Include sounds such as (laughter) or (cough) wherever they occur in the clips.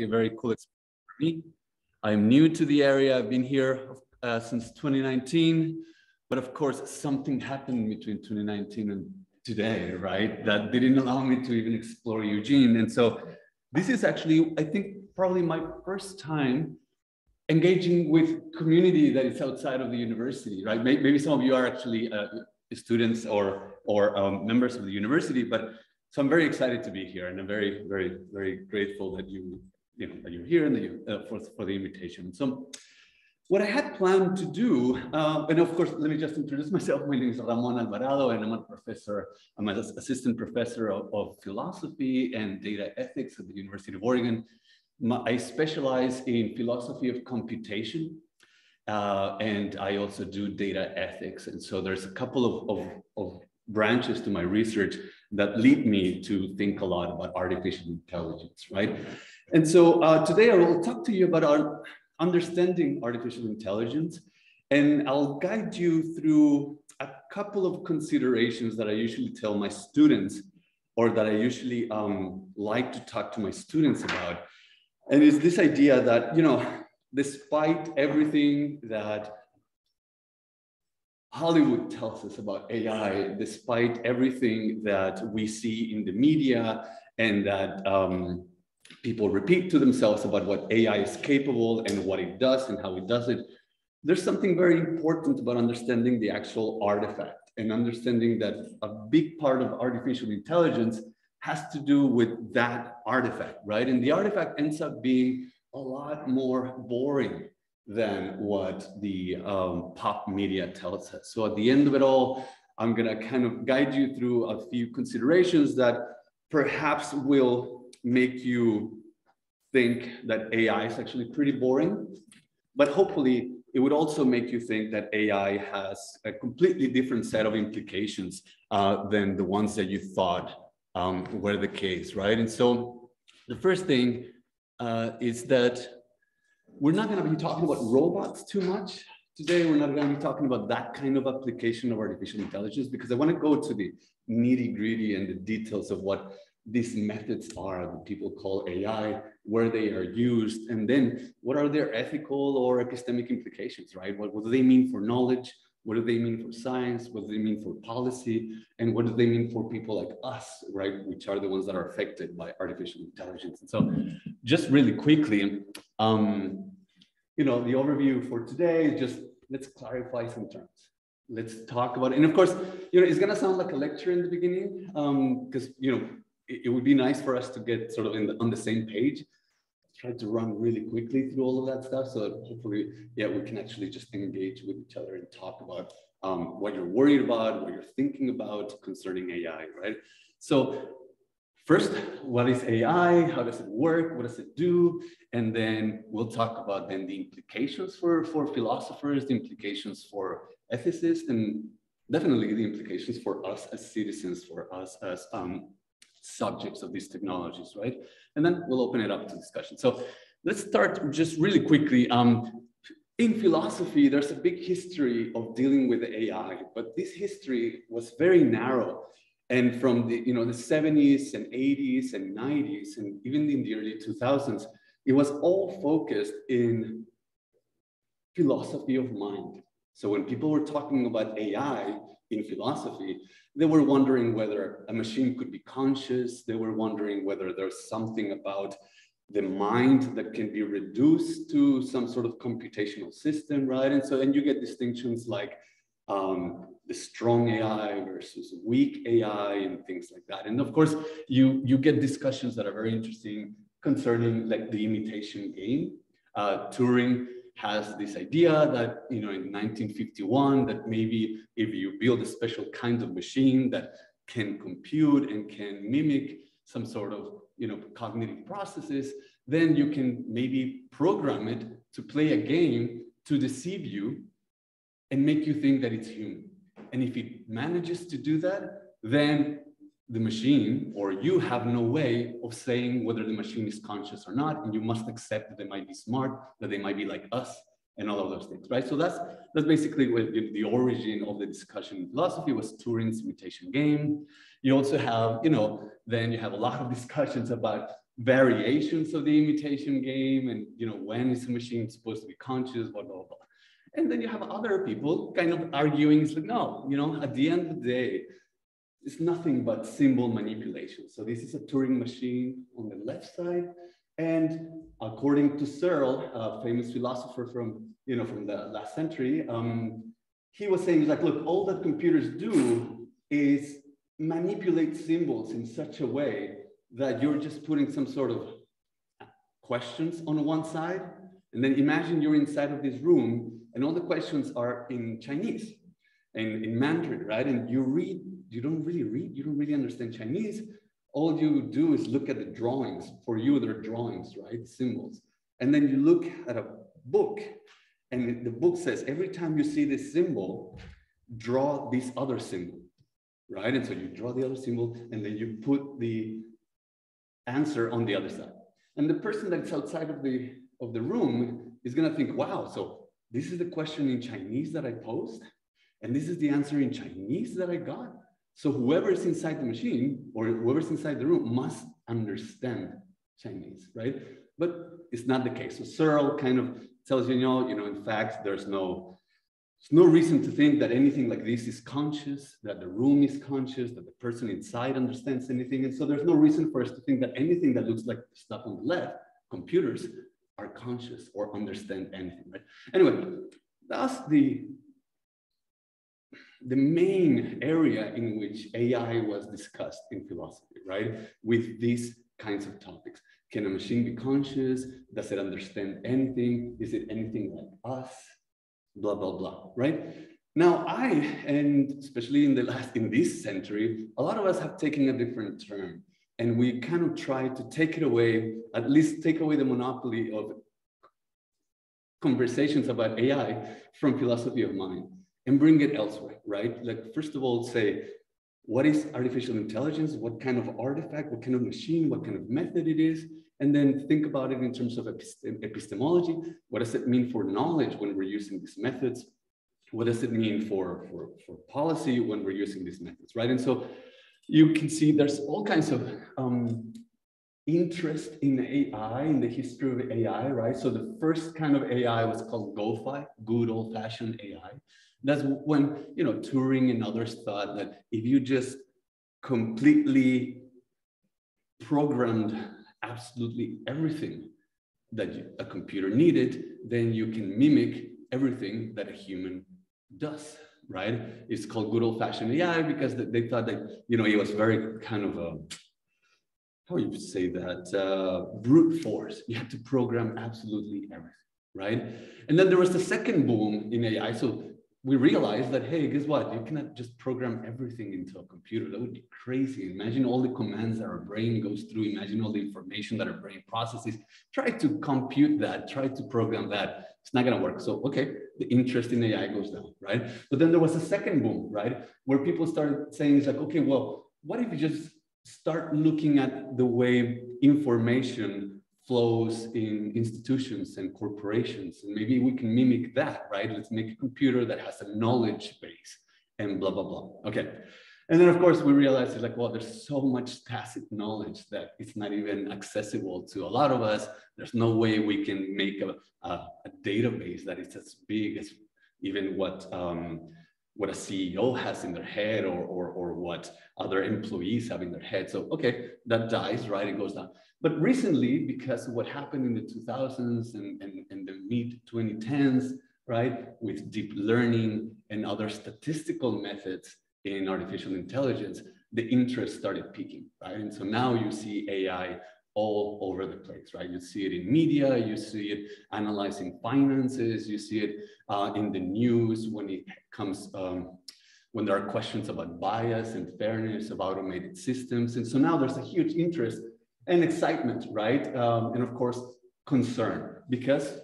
a very cool experience for me. I'm new to the area. I've been here uh, since 2019, but of course, something happened between 2019 and today, right? That didn't allow me to even explore Eugene. And so this is actually, I think, probably my first time engaging with community that is outside of the university, right? Maybe some of you are actually uh, students or, or um, members of the university, but so I'm very excited to be here and I'm very, very, very grateful that you, you know, that you're here and that you, uh, for, for the invitation. So what I had planned to do, uh, and of course, let me just introduce myself. My name is Ramon Alvarado, and I'm a professor, I'm an assistant professor of, of philosophy and data ethics at the University of Oregon. My, I specialize in philosophy of computation, uh, and I also do data ethics. And so there's a couple of, of, of branches to my research that lead me to think a lot about artificial intelligence, right? And so uh, today I will talk to you about our understanding artificial intelligence, and I'll guide you through a couple of considerations that I usually tell my students or that I usually um, like to talk to my students about. And it's this idea that, you know, despite everything that Hollywood tells us about AI, despite everything that we see in the media and that um, people repeat to themselves about what AI is capable and what it does and how it does it, there's something very important about understanding the actual artifact and understanding that a big part of artificial intelligence has to do with that artifact, right? And the artifact ends up being a lot more boring than what the um, pop media tells us. So at the end of it all, I'm gonna kind of guide you through a few considerations that perhaps will make you think that AI is actually pretty boring, but hopefully it would also make you think that AI has a completely different set of implications uh, than the ones that you thought um, were the case, right? And so the first thing uh, is that we're not going to be talking about robots too much today. We're not going to be talking about that kind of application of artificial intelligence because I want to go to the nitty gritty and the details of what these methods are that people call AI, where they are used, and then what are their ethical or epistemic implications, right? What, what do they mean for knowledge? What do they mean for science? What do they mean for policy? And what do they mean for people like us, right? Which are the ones that are affected by artificial intelligence. And so just really quickly, um, you know, the overview for today, just let's clarify some terms. Let's talk about it. And of course, you know, it's gonna sound like a lecture in the beginning because, um, you know, it, it, would be nice for us to get sort of in the, on the same page. Try to run really quickly through all of that stuff so that hopefully, yeah, we can actually just engage with each other and talk about um, what you're worried about, what you're thinking about concerning AI, right? So first, what is AI? How does it work? What does it do? And then we'll talk about then the implications for, for philosophers, the implications for ethicists, and definitely the implications for us as citizens, for us as um, subjects of these technologies, right? And then we'll open it up to discussion. So let's start just really quickly. Um, in philosophy, there's a big history of dealing with AI, but this history was very narrow. And from the, you know, the 70s and 80s and 90s, and even in the early 2000s, it was all focused in philosophy of mind. So when people were talking about AI in philosophy, they were wondering whether a machine could be conscious. They were wondering whether there's something about the mind that can be reduced to some sort of computational system, right? And so, and you get distinctions like um, the strong AI versus weak AI and things like that. And of course, you, you get discussions that are very interesting concerning like the imitation game. Uh, Turing has this idea that, you know, in 1951, that maybe if you build a special kind of machine that can compute and can mimic some sort of, you know, cognitive processes, then you can maybe program it to play a game to deceive you and make you think that it's human. And if it manages to do that, then the machine or you have no way of saying whether the machine is conscious or not and you must accept that they might be smart that they might be like us and all of those things right? So that's that's basically what the, the origin of the discussion in philosophy was turing's imitation game. You also have you know then you have a lot of discussions about variations of the imitation game and you know when is a machine supposed to be conscious blah blah blah. And then you have other people kind of arguing it's like no you know at the end of the day it's nothing but symbol manipulation so this is a turing machine on the left side and according to searle a famous philosopher from you know from the last century um, he was saying like look all that computers do is manipulate symbols in such a way that you're just putting some sort of questions on one side. And then imagine you're inside of this room and all the questions are in Chinese and in Mandarin, right? And you read, you don't really read, you don't really understand Chinese. All you do is look at the drawings. For you, they're drawings, right? Symbols. And then you look at a book and the book says, every time you see this symbol, draw this other symbol, right? And so you draw the other symbol and then you put the answer on the other side. And the person that's outside of the, of the room is gonna think, wow, so this is the question in Chinese that I posed, and this is the answer in Chinese that I got. So whoever's inside the machine or whoever's inside the room must understand Chinese, right? But it's not the case. So Searle kind of tells you, you know, you know, in fact, there's no there's no reason to think that anything like this is conscious, that the room is conscious, that the person inside understands anything. And so there's no reason for us to think that anything that looks like stuff on the left, computers, are conscious or understand anything, right? Anyway, that's the, the main area in which AI was discussed in philosophy, right? With these kinds of topics. Can a machine be conscious? Does it understand anything? Is it anything like us? blah, blah, blah, right? Now I, and especially in the last, in this century, a lot of us have taken a different term and we kind of try to take it away, at least take away the monopoly of conversations about AI from philosophy of mind and bring it elsewhere, right? Like, first of all, say, what is artificial intelligence? What kind of artifact, what kind of machine, what kind of method it is? and then think about it in terms of epistemology. What does it mean for knowledge when we're using these methods? What does it mean for, for, for policy when we're using these methods, right? And so you can see there's all kinds of um, interest in AI, in the history of AI, right? So the first kind of AI was called GOFAI, good old fashioned AI. That's when, you know, Turing and others thought that if you just completely programmed absolutely everything that a computer needed, then you can mimic everything that a human does, right? It's called good old fashioned AI because they thought that, you know, it was very kind of a, how you say that, uh, brute force. You had to program absolutely everything, right? And then there was the second boom in AI. So we realized that, hey, guess what? You cannot just program everything into a computer. That would be crazy. Imagine all the commands that our brain goes through. Imagine all the information that our brain processes. Try to compute that, try to program that. It's not gonna work. So, okay, the interest in AI goes down, right? But then there was a second boom, right? Where people started saying, it's like, okay, well, what if you just start looking at the way information flows in institutions and corporations. And maybe we can mimic that, right? Let's make a computer that has a knowledge base and blah, blah, blah. Okay. And then of course we realized it's like, well, there's so much tacit knowledge that it's not even accessible to a lot of us. There's no way we can make a, a, a database that is as big as even what um, what a CEO has in their head or, or, or what other employees have in their head. So, okay, that dies, right? It goes down. But recently, because what happened in the 2000s and, and, and the mid 2010s, right, with deep learning and other statistical methods in artificial intelligence, the interest started peaking, right? And so now you see AI all over the place, right? You see it in media, you see it analyzing finances, you see it uh, in the news when it comes, um, when there are questions about bias and fairness of automated systems. And so now there's a huge interest and excitement, right? Um, and of course, concern, because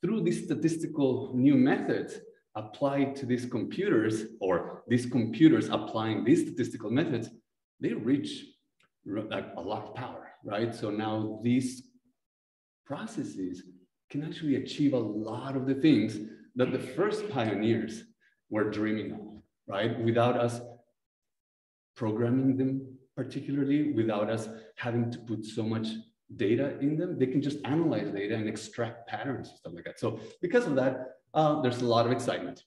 through these statistical new methods applied to these computers, or these computers applying these statistical methods, they reach like a lot of power, right? So now these processes can actually achieve a lot of the things that the first pioneers were dreaming of, right? Without us programming them particularly, without us having to put so much data in them. They can just analyze data and extract patterns and stuff like that. So because of that, uh, there's a lot of excitement.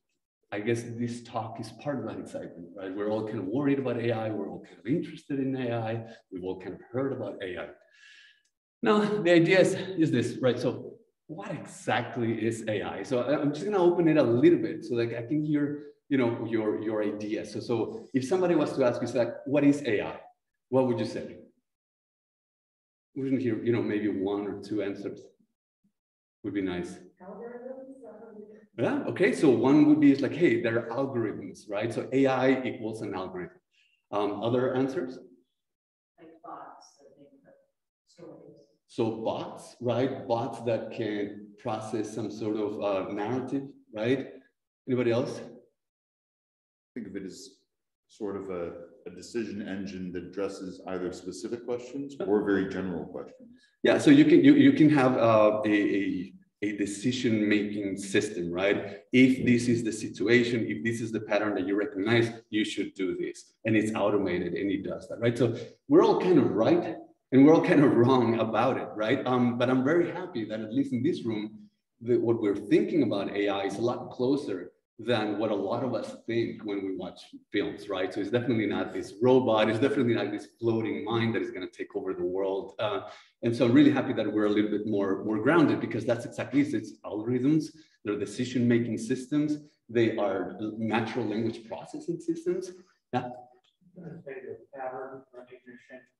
I guess this talk is part of that excitement, right? We're all kind of worried about AI. We're all kind of interested in AI. We've all kind of heard about AI. Now, the idea is, is this, right? So what exactly is AI? So I'm just gonna open it a little bit so like I can hear, you know, your, your idea. So, so if somebody was to ask you, like, what is AI? What would you say? We can hear, you know, maybe one or two answers. Would be nice. Yeah, okay, so one would be like, hey, there are algorithms, right? So AI equals an algorithm. Um, other answers? Like bots stories. So bots, right? Bots that can process some sort of uh, narrative, right? Anybody else? Think of it as sort of a, a decision engine that addresses either specific questions or very general questions. Yeah, so you can you, you can have uh, a, a a decision making system, right? If this is the situation, if this is the pattern that you recognize, you should do this. And it's automated and it does that, right? So we're all kind of right and we're all kind of wrong about it, right? Um, but I'm very happy that at least in this room, the, what we're thinking about AI is a lot closer than what a lot of us think when we watch films, right? So it's definitely not this robot, it's definitely not this floating mind that is going to take over the world. Uh, and so I'm really happy that we're a little bit more, more grounded because that's exactly it. It's algorithms, they're decision-making systems, they are natural language processing systems. Yeah. Pattern.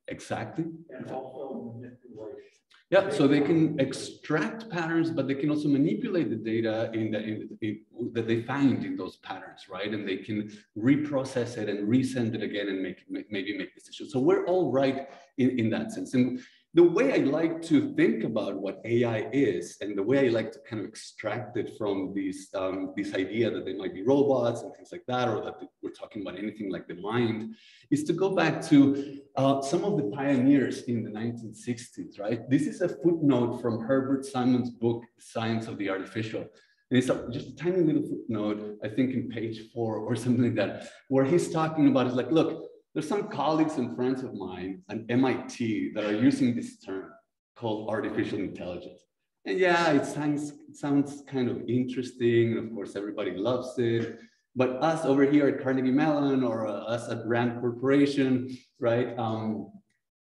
Exactly. And also manipulation. Yeah, so they can extract patterns, but they can also manipulate the data in the, in, in, that they find in those patterns, right? And they can reprocess it and resend it again and make, maybe make decisions. So we're all right in, in that sense. And the way I like to think about what AI is, and the way I like to kind of extract it from these um, this idea that they might be robots and things like that, or that we're talking about anything like the mind, is to go back to uh, some of the pioneers in the 1960s. Right, this is a footnote from Herbert Simon's book, Science of the Artificial. And it's a, just a tiny little footnote, I think in page four or something like that, where he's talking about is like, look, there's some colleagues and friends of mine at MIT that are using this term called artificial intelligence. And yeah, it sounds, sounds kind of interesting. Of course, everybody loves it. But us over here at Carnegie Mellon or uh, us at Rand Corporation, right, um,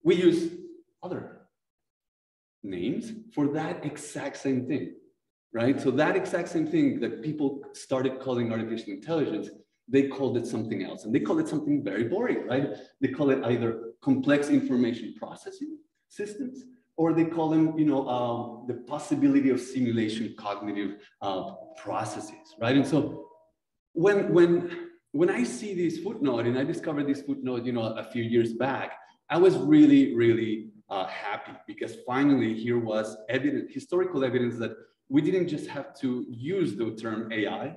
we use other names for that exact same thing, right? So that exact same thing that people started calling artificial intelligence they called it something else. And they call it something very boring, right? They call it either complex information processing systems, or they call them, you know, um, the possibility of simulation cognitive uh, processes, right? And so when, when, when I see this footnote, and I discovered this footnote, you know, a few years back, I was really, really uh, happy because finally here was evidence, historical evidence that we didn't just have to use the term AI,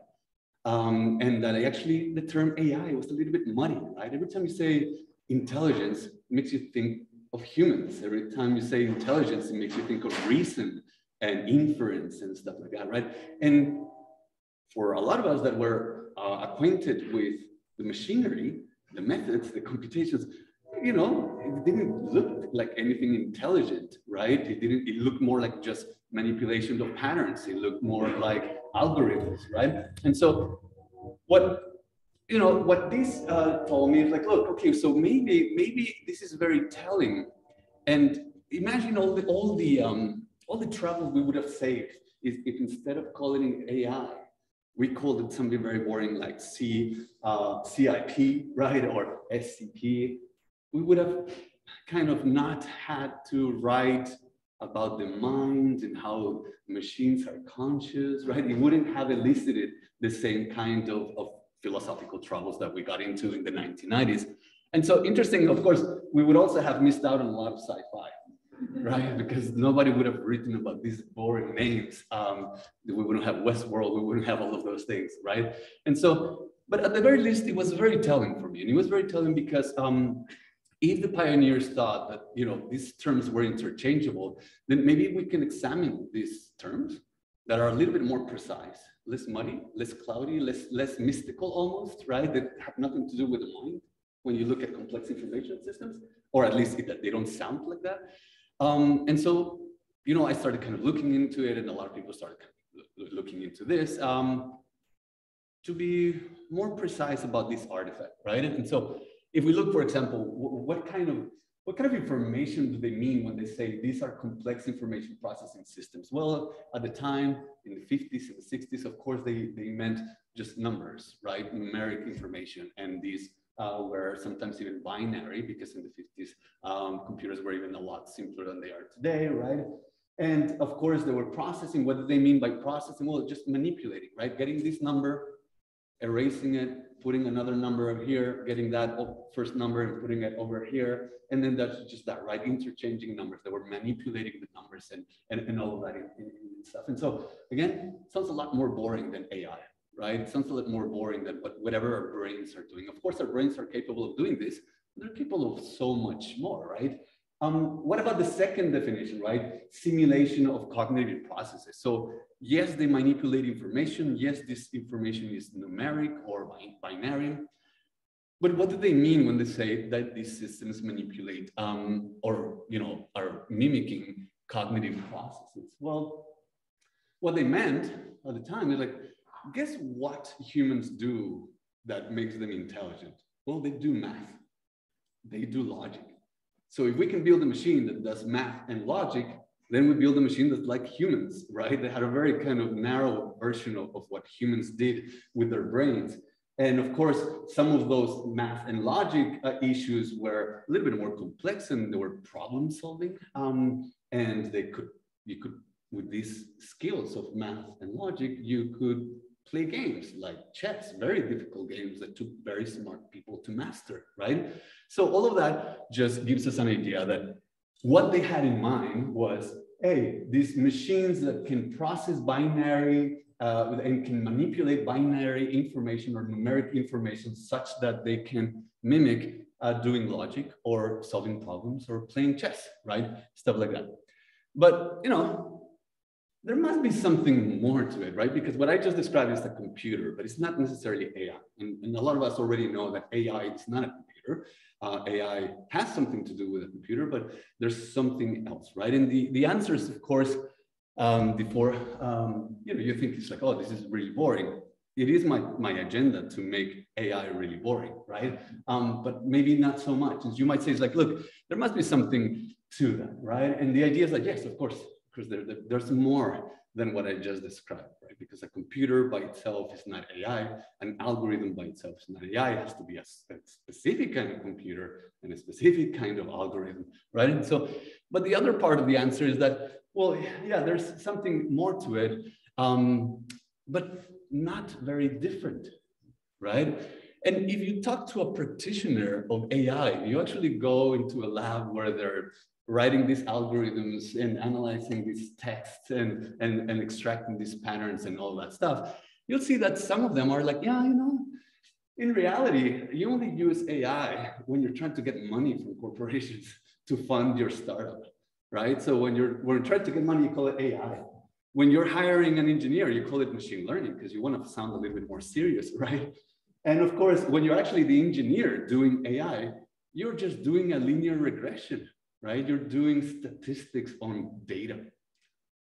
um, and that I actually, the term AI was a little bit muddy, right? Every time you say intelligence, makes you think of humans. Every time you say intelligence, it makes you think of reason and inference and stuff like that, right? And for a lot of us that were uh, acquainted with the machinery, the methods, the computations, you know, it didn't look like anything intelligent, right? It didn't, it looked more like just manipulation of patterns. It looked more like algorithms, right? And so what you know what this uh, told me is like, look, okay, so maybe maybe this is very telling, and imagine all the all the um, all the trouble we would have saved if, if instead of calling it AI, we called it something very boring like C uh, CIP, right, or SCP. We would have kind of not had to write about the mind and how machines are conscious, right? It wouldn't have elicited the same kind of, of philosophical troubles that we got into in the 1990s. And so interesting, of course, we would also have missed out on a lot of sci-fi, right? (laughs) Because nobody would have written about these boring names. Um, we wouldn't have Westworld, we wouldn't have all of those things, right? And so, but at the very least, it was very telling for me. And it was very telling because um, if the pioneers thought that you know these terms were interchangeable, then maybe we can examine these terms that are a little bit more precise, less muddy, less cloudy, less less mystical almost, right? That have nothing to do with the mind when you look at complex information systems, or at least that they don't sound like that. Um, and so, you know, I started kind of looking into it and a lot of people started kind of looking into this. Um, to be more precise about this artifact, right? And so if we look, for example, what kind of what kind of information do they mean when they say these are complex information processing systems? Well, at the time, in the 50s and the 60s, of course, they, they meant just numbers, right? Numeric information. And these uh, were sometimes even binary because in the 50s, um, computers were even a lot simpler than they are today, right? And of course, they were processing. What do they mean by processing? Well, just manipulating, right? Getting this number, erasing it, putting another number here, getting that first number and putting it over here. And then that's just that, right? Interchanging numbers. They were manipulating the numbers and, and, and all of that in stuff. And so again, sounds a lot more boring than AI, right? It sounds a lot more boring than what, whatever our brains are doing. Of course, our brains are capable of doing this. They're capable of so much more, right? Um, what about the second definition, right? Simulation of cognitive processes. So yes, they manipulate information. Yes, this information is numeric or binary. But what do they mean when they say that these systems manipulate um, or you know are mimicking cognitive processes? Well, what they meant at the time is like, guess what humans do that makes them intelligent? Well, they do math. They do logic. So if we can build a machine that does math and logic, then we build a machine that's like humans, right? They had a very kind of narrow version of, of what humans did with their brains. And of course, some of those math and logic uh, issues were a little bit more complex and they were problem solving. Um, and they could, you could, with these skills of math and logic, you could play games like chess, very difficult games that took very smart people to master, right? So all of that just gives us an idea that what they had in mind was, hey, these machines that can process binary uh, and can manipulate binary information or numeric information such that they can mimic uh, doing logic or solving problems or playing chess, right? Stuff like that. But, you know, there must be something more to it, right? Because what I just described is a computer, but it's not necessarily AI. And, and a lot of us already know that AI is not a computer. Uh, AI has something to do with a computer, but there's something else, right? And the, the answers, of course, um, before, um, you know, you think it's like, oh, this is really boring. It is my, my agenda to make AI really boring, right? Um, but maybe not so much. As you might say, it's like, look, there must be something to that, right? And the idea is like, yes, of course, because there, there, there's more than what I just described, right? Because a computer by itself is not AI, an algorithm by itself is not AI, it has to be a, a specific kind of computer and a specific kind of algorithm, right? And so, but the other part of the answer is that, well, yeah, there's something more to it, um, but not very different, right? And if you talk to a practitioner of AI, you actually go into a lab where they're writing these algorithms and analyzing these texts and, and, and extracting these patterns and all that stuff, you'll see that some of them are like, yeah, you know, in reality, you only use AI when you're trying to get money from corporations (laughs) to fund your startup, right? So when you're, when you're trying to get money, you call it AI. When you're hiring an engineer, you call it machine learning because you want to sound a little bit more serious, (laughs) right? And of course, when you're actually the engineer doing AI, you're just doing a linear regression right? You're doing statistics on data.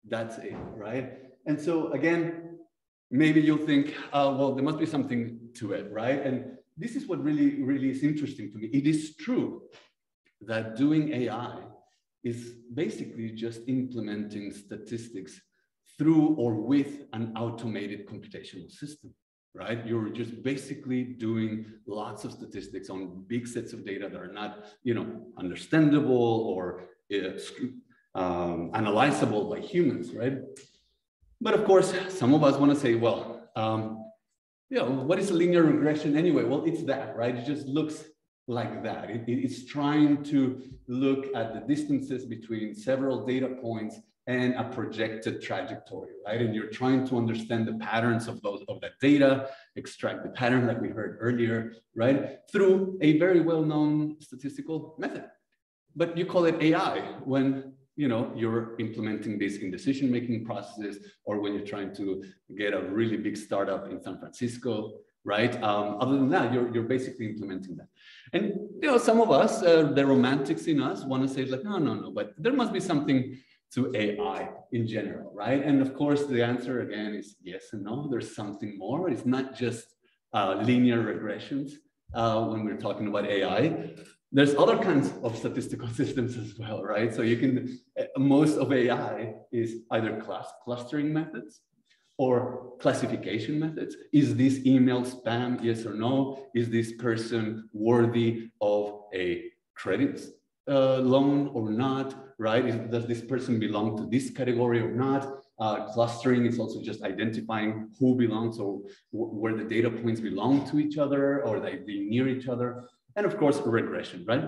That's it, right? And so again, maybe you'll think, uh, well, there must be something to it, right? And this is what really, really is interesting to me. It is true that doing AI is basically just implementing statistics through or with an automated computational system right? You're just basically doing lots of statistics on big sets of data that are not, you know, understandable or uh, um, analyzable by humans, right? But of course, some of us want to say, well, um, you know, what is linear regression anyway? Well, it's that, right? It just looks like that. It, it's trying to look at the distances between several data points and a projected trajectory, right? And you're trying to understand the patterns of those of that data, extract the pattern that we heard earlier, right? Through a very well-known statistical method. But you call it AI when you know you're implementing this in decision-making processes, or when you're trying to get a really big startup in San Francisco, right? Um, other than that, you're, you're basically implementing that. And you know, some of us, uh, the romantics in us, want to say like, no, no, no, but there must be something to AI in general, right? And of course, the answer again is yes and no. There's something more. It's not just uh, linear regressions uh, when we're talking about AI. There's other kinds of statistical (laughs) systems as well, right? So you can, uh, most of AI is either class clustering methods or classification methods. Is this email spam, yes or no? Is this person worthy of a credit uh, loan or not, right? Is, does this person belong to this category or not? Uh, clustering is also just identifying who belongs or where the data points belong to each other or they be near each other. And of course, regression, right?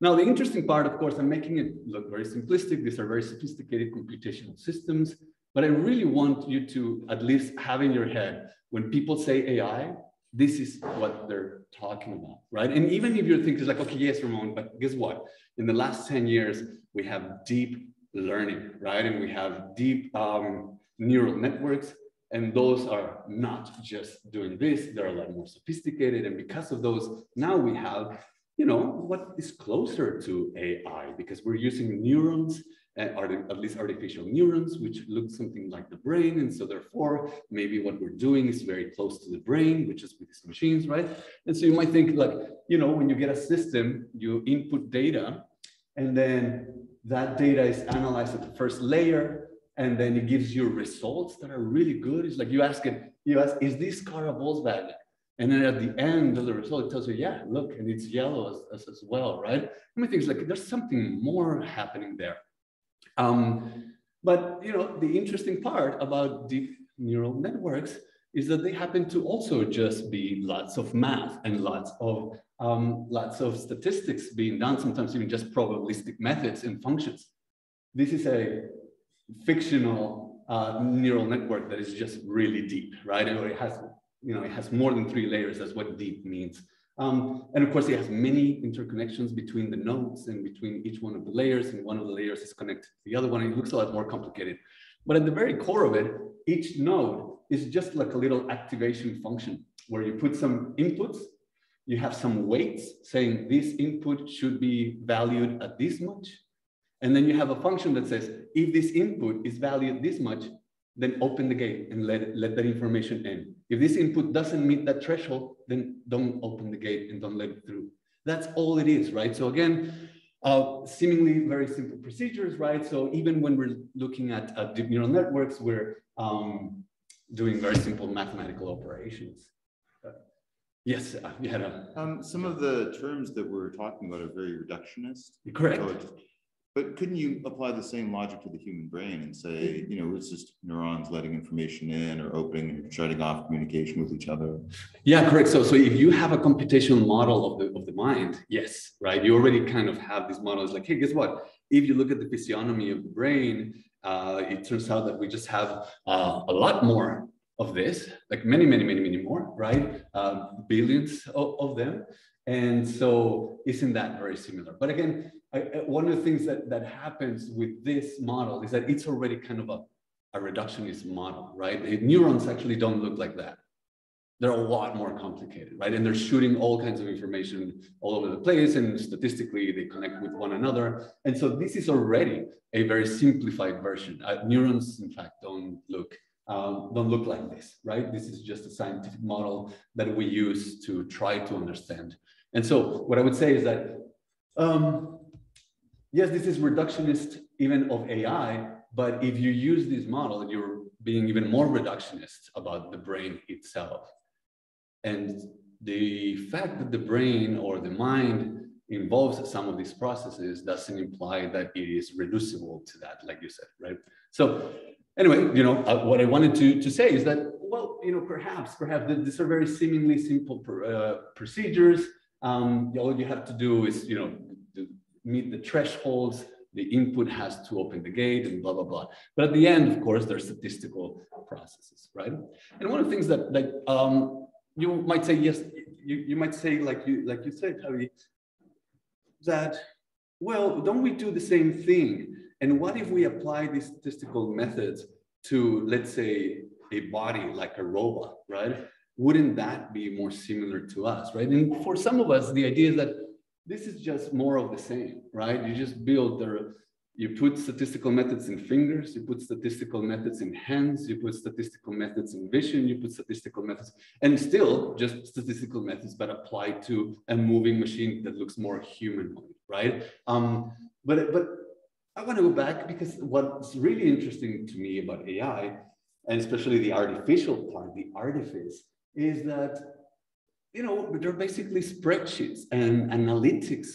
Now, the interesting part, of course, I'm making it look very simplistic. These are very sophisticated computational systems, but I really want you to at least have in your head, when people say AI, this is what they're talking about, right? And even if you're thinking like, okay, yes, Ramon, but guess what? In the last 10 years, we have deep learning, right? And we have deep um, neural networks, and those are not just doing this, they're a lot more sophisticated. And because of those, now we have, you know, what is closer to AI because we're using neurons at least artificial neurons, which look something like the brain. And so therefore, maybe what we're doing is very close to the brain, which is with these machines, right? And so you might think like, you know, when you get a system, you input data, and then that data is analyzed at the first layer, and then it gives you results that are really good. It's like you ask it, you ask, is this car a Volkswagen? And then at the end of the result, it tells you, yeah, look, and it's yellow as, as, as well, right? I mean, things like there's something more happening there. Um, but you know, the interesting part about deep neural networks is that they happen to also just be lots of math and lots of um, lots of statistics being done, sometimes even just probabilistic methods and functions. This is a fictional uh, neural network that is just really deep, right? Or it has, you know, it has more than three layers. That's what deep means. Um, and of course, it has many interconnections between the nodes and between each one of the layers, and one of the layers is connected to the other one. It looks a lot more complicated. But at the very core of it, each node is just like a little activation function where you put some inputs, you have some weights saying this input should be valued at this much. And then you have a function that says, if this input is valued this much, then open the gate and let, let that information in. If this input doesn't meet that threshold, then don't open the gate and don't let it through. That's all it is, right? So again, uh, seemingly very simple procedures, right? So even when we're looking at uh, deep neural networks, we're um, doing very simple mathematical operations. Uh, yes, uh, you had a... Um, some of the terms that we're talking about are very reductionist. Correct. So but couldn't you apply the same logic to the human brain and say, you know, it's just neurons letting information in or opening and shutting off communication with each other? Yeah, correct. So, so if you have a computational model of the, of the mind, yes, right? You already kind of have these models like, hey, guess what? If you look at the physiognomy of the brain, uh, it turns out that we just have uh, a lot more of this, like many, many, many, many more, right? Uh, billions of, of them. And so isn't that very similar? But again, I, one of the things that, that happens with this model is that it's already kind of a, a reductionist model, right? neurons actually don't look like that. They're a lot more complicated, right? And they're shooting all kinds of information all over the place, and statistically they connect with one another. And so this is already a very simplified version. Uh, neurons, in fact, don't look um, don't look like this, right? This is just a scientific model that we use to try to understand. And so what I would say is that um, yes, this is reductionist even of AI, but if you use this model, you're being even more reductionist about the brain itself. And the fact that the brain or the mind involves some of these processes doesn't imply that it is reducible to that, like you said, right? So anyway, you know, uh, what I wanted to, to say is that, well, you know, perhaps, perhaps these are very seemingly simple uh, procedures. Um, all you have to do is, you know, meet the thresholds, the input has to open the gate and blah, blah, blah. But at the end, of course, there's statistical processes, right? And one of the things that like um, you might say, yes, you, you might say, like you, like you said, that, well, don't we do the same thing? And what if we apply these statistical methods to, let's say, a body like a robot, right? wouldn't that be more similar to us, right? And for some of us, the idea is that this is just more of the same, right? You just build the, you put statistical methods in fingers, you put statistical methods in hands, you put statistical methods in vision, you put statistical methods, and still just statistical methods, but applied to a moving machine that looks more humanoid, right? Um, but, but I want to go back because what's really interesting to me about AI, and especially the artificial part, the artifice, is that you know they're basically spreadsheets and analytics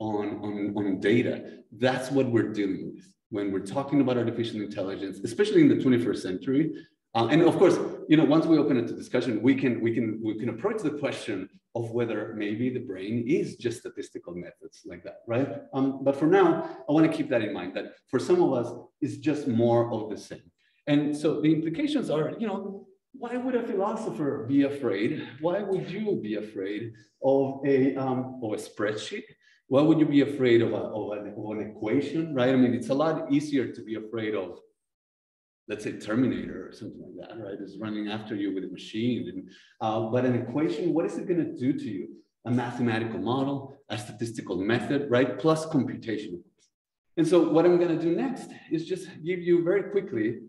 on, on, on data. That's what we're dealing with when we're talking about artificial intelligence, especially in the 21st century. Uh, and of course, you know, once we open it to discussion, we can we can we can approach the question of whether maybe the brain is just statistical methods like that, right? Um, but for now, I want to keep that in mind that for some of us, it's just more of the same. And so the implications are, you know, why would a philosopher be afraid? Why would you be afraid of a, um, of a spreadsheet? Why would you be afraid of, a, of, an, of an equation, right? I mean, it's a lot easier to be afraid of, let's say, Terminator or something like that, right? It's running after you with a machine. And, uh, but an equation, what is it going to do to you? A mathematical model, a statistical method, right? Plus computation. And so what I'm going to do next is just give you very quickly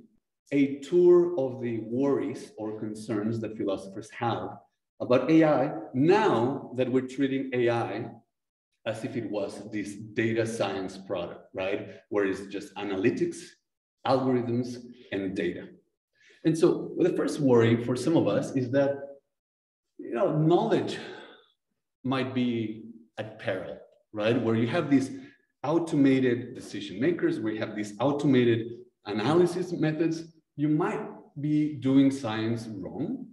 a tour of the worries or concerns that philosophers have about AI now that we're treating AI as if it was this data science product, right? Where it's just analytics, algorithms, and data. And so the first worry for some of us is that you know, knowledge might be at peril, right? Where you have these automated decision makers, where you have these automated analysis methods you might be doing science wrong,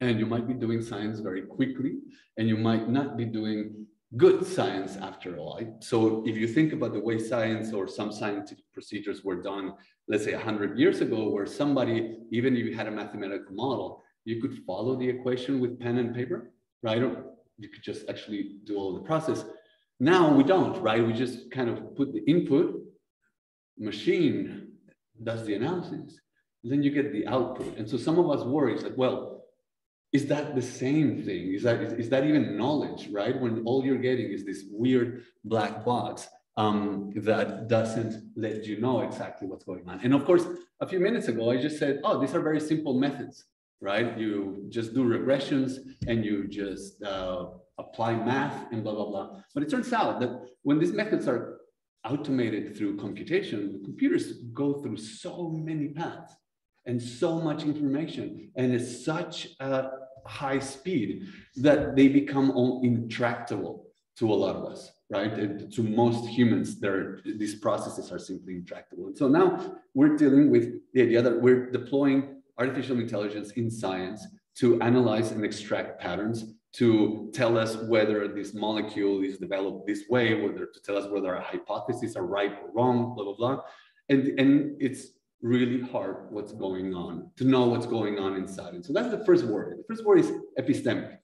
and you might be doing science very quickly, and you might not be doing good science after all. So if you think about the way science or some scientific procedures were done, let's say 100 years ago, where somebody, even if you had a mathematical model, you could follow the equation with pen and paper, right? Or you could just actually do all the process. Now we don't, right? We just kind of put the input, machine does the analysis, then you get the output. And so some of us worry, it's like, well, is that the same thing? Is that, is, is that even knowledge, right? When all you're getting is this weird black box um, that doesn't let you know exactly what's going on. And of course, a few minutes ago, I just said, oh, these are very simple methods, right? You just do regressions and you just uh, apply math and blah, blah, blah. But it turns out that when these methods are automated through computation, the computers go through so many paths and so much information and it's such a high speed that they become intractable to a lot of us right? And to most humans there these processes are simply intractable. And so now we're dealing with the idea that we're deploying artificial intelligence in science to analyze and extract patterns to tell us whether this molecule is developed this way whether to tell us whether our hypotheses are right or wrong blah blah blah. And and it's really hard what's going on, to know what's going on inside. And so that's the first word. The first word is epistemic.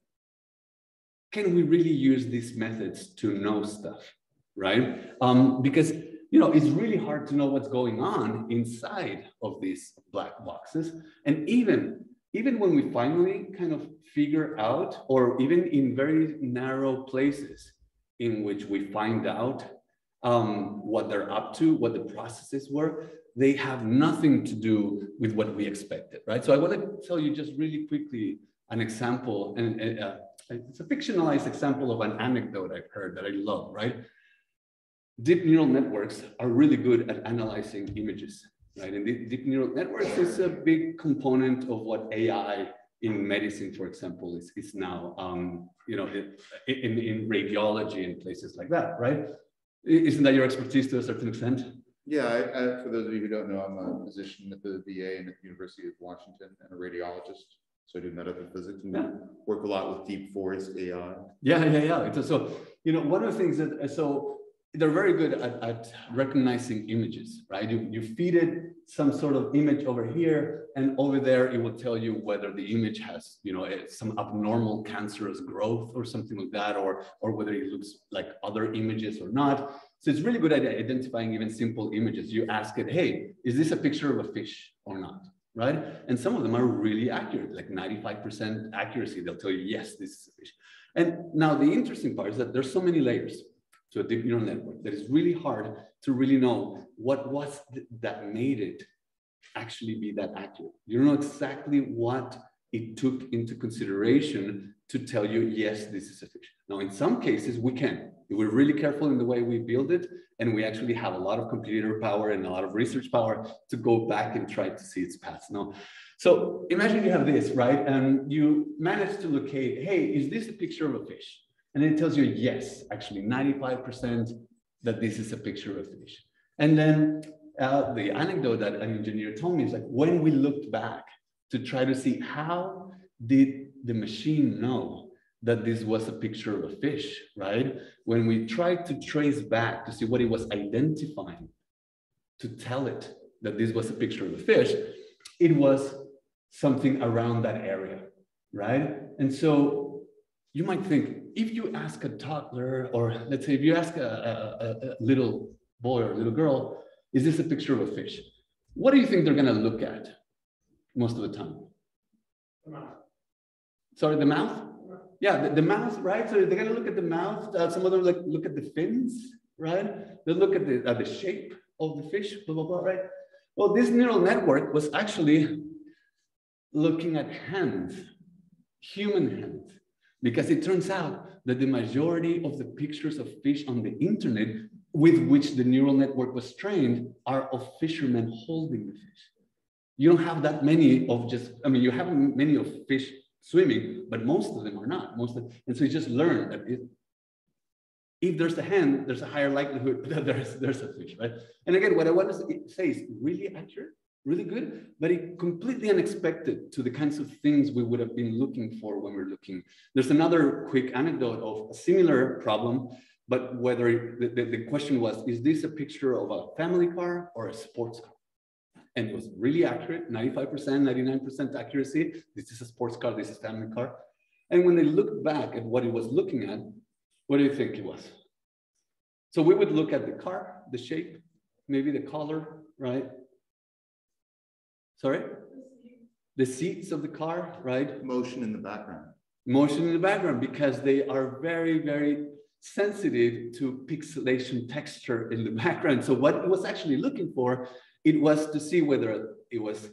Can we really use these methods to know stuff, right? Um, because you know it's really hard to know what's going on inside of these black boxes. And even even when we finally kind of figure out, or even in very narrow places in which we find out um, what they're up to, what the processes were, they have nothing to do with what we expected, right? So I want to tell you just really quickly an example, and uh, it's a fictionalized example of an anecdote I've heard that I love, right? Deep neural networks are really good at analyzing images, right? And deep neural networks is a big component of what AI in medicine, for example, is, is now, um, you know, in, in radiology and places like that, right? Isn't that your expertise to a certain extent? Yeah, I, I, for those of you who don't know, I'm a physician at the VA and at the University of Washington and a radiologist. So I do medical physics and yeah. work a lot with deep forest AI. Yeah, yeah, yeah. So, you know, one of the things that, so they're very good at, at recognizing images, right? You, you feed it some sort of image over here and over there, it will tell you whether the image has, you know, eh, some abnormal cancerous growth or something like that, or, or whether it looks like other images or not. So it's really good at identifying even simple images. You ask it, hey, is this a picture of a fish or not? right? And some of them are really accurate, like 95% accuracy. They'll tell you, yes, this is a fish. And now the interesting part is that there's so many layers to a deep neural network that is really hard to really know what was th- that made it actually be that accurate. You don't know exactly what it took into consideration to tell you, yes, this is a fish. Now, in some cases, we can. If we're really careful in the way we build it, and we actually have a lot of computer power and a lot of research power to go back and try to see its paths. Now, so imagine you have this, right? And you manage to locate, hey, is this a picture of a fish? And it tells you, yes, actually 95% that this is a picture of a fish. And then uh, the anecdote that an engineer told me is like, when we looked back to try to see how did the machine know that this was a picture of a fish, right? When we tried to trace back to see what it was identifying to tell it that this was a picture of a fish, it was something around that area, right? And so you might think, if you ask a toddler, or let's say if you ask a, a, a little boy or a little girl, is this a picture of a fish? What do you think they're gonna look at most of the time? The mouth. Sorry, the mouth? Yeah, the, the mouth, right? So they're gonna look at the mouth. Uh, some of them like look at the fins, right? They look at the, at the shape of the fish, blah, blah, blah, right? Well, this neural network was actually looking at hands, human hands, because it turns out that the majority of the pictures of fish on the internet with which the neural network was trained are of fishermen holding the fish. You don't have that many of just, I mean, you have many of fish swimming, but most of them are not. Most of, and so you just learn that it, if there's a hand, there's a higher likelihood (laughs) that there's, there's a fish, right? And again, what I want to say is really accurate, really good, but it completely unexpected to the kinds of things we would have been looking for when we're looking. There's another quick anecdote of a similar problem, but whether the, the, the question was, is this a picture of a family car or a sports car? and it was really accurate 95% 99% accuracy this is a sports car this is a family car and when they looked back at what it was looking at what do you think it was so we would look at the car the shape maybe the color right sorry? The seats of the car right? Motion in the background. motion in the background because they are very very sensitive to pixelation texture in the background. So what it was actually looking for it was to see whether it was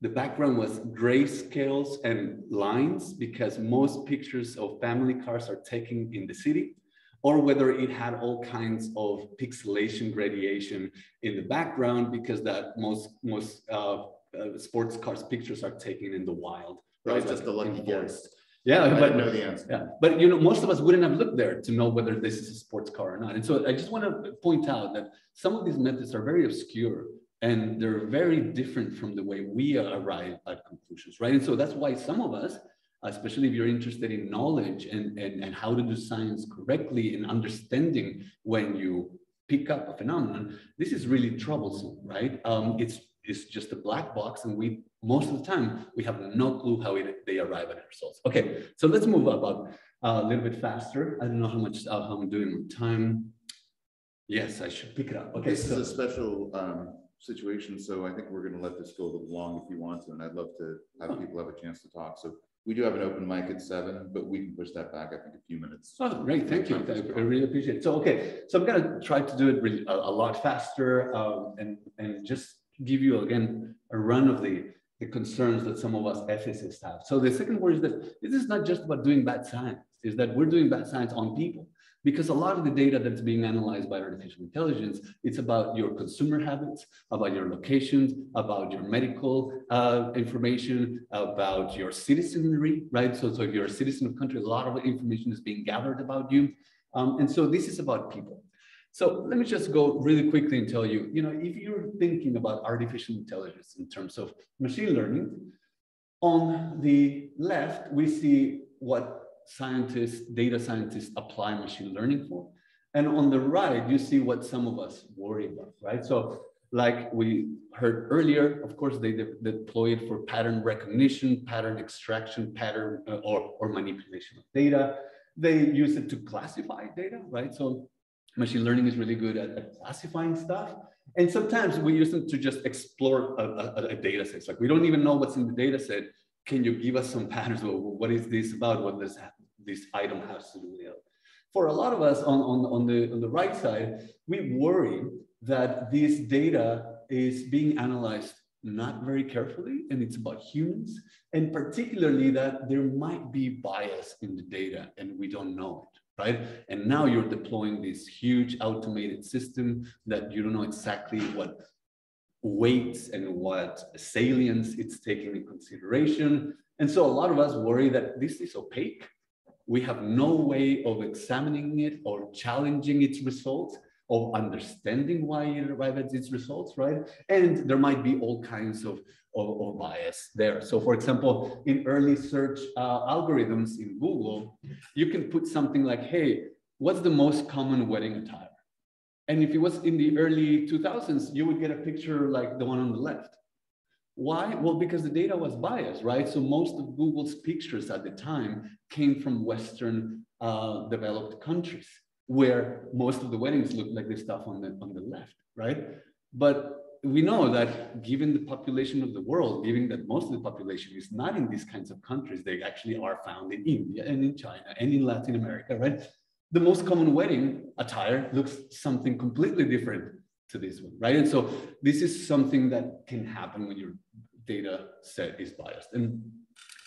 the background was grayscales and lines because most pictures of family cars are taken in the city or whether it had all kinds of pixelation gradation in the background because that most most uh, uh, sports cars pictures are taken in the wild That was right? just a Like in lucky forest. guess. yeah I but know the answer. yeah, but you know, most of us wouldn't have looked there to know whether this is a sports car or not. And so I just want to point out that some of these methods are very obscure and they're very different from the way we arrive at conclusions, right? And so that's why some of us, especially if you're interested in knowledge and, and, and how to do science correctly and understanding when you pick up a phenomenon, this is really troublesome, right? Um, it's, it's just a black box and we, most of the time, we have no clue how it, they arrive at results. Okay, so let's move about uh, a little bit faster. I don't know how much, uh, how I'm doing on time. Yes, I should pick it up. Okay, This is a special um, situation, so I think we're gonna let this go a little long if you want to, and I'd love to have people have a chance to talk. So we do have an open mic at seven, but we can push that back, I think, a few minutes. oh, great, thank you. I I really appreciate it. So, okay, so I'm gonna try to do it really a, a lot faster um, and, and just give you again a run of the, the concerns that some of us ethicists have. So the second word is that this is not just about doing bad science, is that we're doing bad science on people. Because a lot of the data that's being analyzed by artificial intelligence, it's about your consumer habits, about your locations, about your medical uh, information, about your citizenry, right? So, so if you're a citizen of country, a lot of information is being gathered about you. Um, and so this is about people. So let me just go really quickly and tell you, you know, if you're thinking about artificial intelligence in terms of machine learning, on the left, we see what scientists, data scientists apply machine learning for. And on the right, you see what some of us worry about, right? So like we heard earlier, of course, they de deploy it for pattern recognition, pattern extraction, pattern uh, or, or manipulation of data. They use it to classify data, right? So machine learning is really good at, at classifying stuff. And sometimes we use them to just explore a, a, a data set. It's like we don't even know what's in the data set. Can you give us some (laughs) patterns? Well, what is this about? What does this item has to do with it? For a lot of us on, on, on, the, on the right side, we worry that this data is being analyzed not very carefully and it's about humans and particularly that there might be bias in the data and we don't know it right? And now you're deploying this huge automated system that you don't know exactly what weights and what salience it's taking in consideration. And so a lot of us worry that this is opaque. We have no way of examining it or challenging its results of understanding why it arrived at these results, right? And there might be all kinds of, of, of bias there. So for example, in early search uh, algorithms in Google, you can put something like, hey, what's the most common wedding attire? And if it was in the early 2000s, you would get a picture like the one on the left. Why? Well, because the data was biased, right? So most of Google's pictures at the time came from Western uh, developed countries where most of the weddings look like the stuff on the, on the left, right? But we know that given the population of the world, given that most of the population is not in these kinds of countries, they actually are found in India and in China and in Latin America, right? The most common wedding attire looks something completely different to this one, right? And so this is something that can happen when your data set is biased. And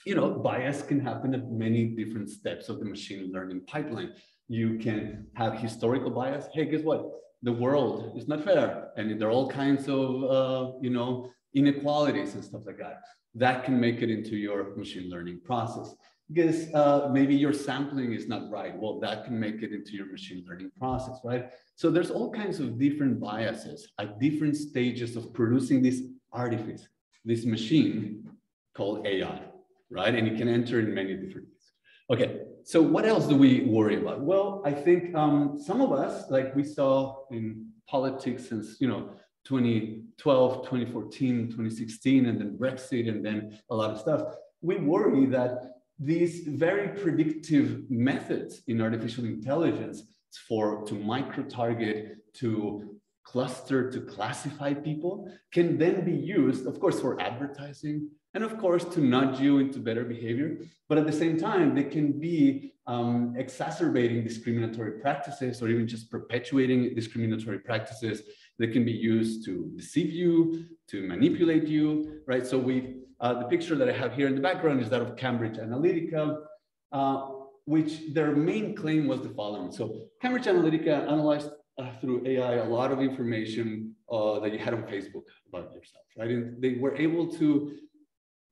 you know, bias can happen at many different steps of the machine learning pipeline you can have historical bias. Hey, guess what? The world is not fair. And there are all kinds of, uh, you know, inequalities and stuff like that. That can make it into your machine learning process. Because uh, maybe your sampling is not right. Well, that can make it into your machine learning process, right? So there's all kinds of different biases at different stages of producing this artifice, this machine called AI, right? And it can enter in many different ways. Okay, so what else do we worry about? Well, I think um, some of us, like we saw in politics since, you know, 2012, 2014, 2016, and then Brexit, and then a lot of stuff, we worry that these very predictive methods in artificial intelligence for to micro-target, to cluster, to classify people, can then be used, of course, for advertising, and of course to nudge you into better behavior. But at the same time, they can be um, exacerbating discriminatory practices or even just perpetuating discriminatory practices that can be used to deceive you, to manipulate you, right? So we, uh, the picture that I have here in the background is that of Cambridge Analytica, uh, which their main claim was the following. So Cambridge Analytica analyzed uh, through AI a lot of information uh, that you had on Facebook about yourself, right? And they were able to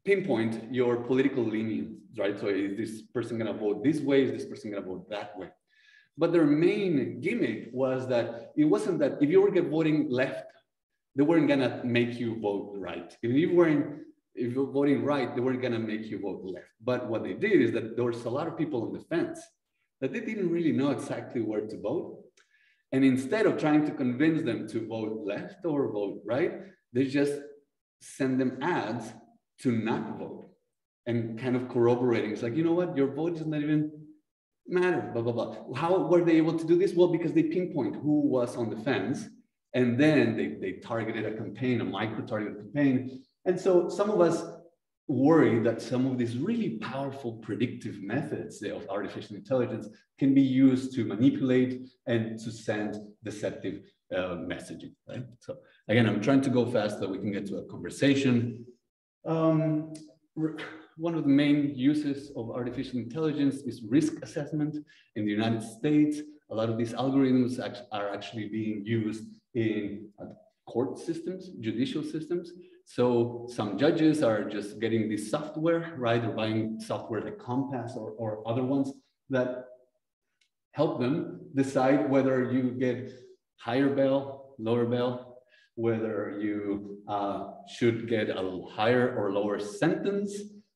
pinpoint your political leanings, right? So is this person gonna vote this way? Is this person gonna vote that way? But their main gimmick was that it wasn't that if you were voting left, they weren't gonna make you vote right. If you weren't if you're voting right, they weren't gonna make you vote left. But what they did is that there was a lot of people on the fence that they didn't really know exactly where to vote. And instead of trying to convince them to vote left or vote right, they just send them ads to not vote and kind of corroborating. It's like, you know what, your vote does not even matter, blah, blah, blah. How were they able to do this? Well, because they pinpoint who was on the fence and then they, they targeted a campaign, a micro-targeted campaign. And so some of us worry that some of these really powerful predictive methods of artificial intelligence can be used to manipulate and to send deceptive uh, messaging, right? So again, I'm trying to go fast so we can get to a conversation. Um, one of the main uses of artificial intelligence is risk assessment. In the United States, a lot of these algorithms are actually being used in uh, court systems, judicial systems. So some judges are just getting this software, right? They're buying software like COMPAS or, or other ones that help them decide whether you get higher bail, lower bail, whether you uh, should get a higher or lower sentence,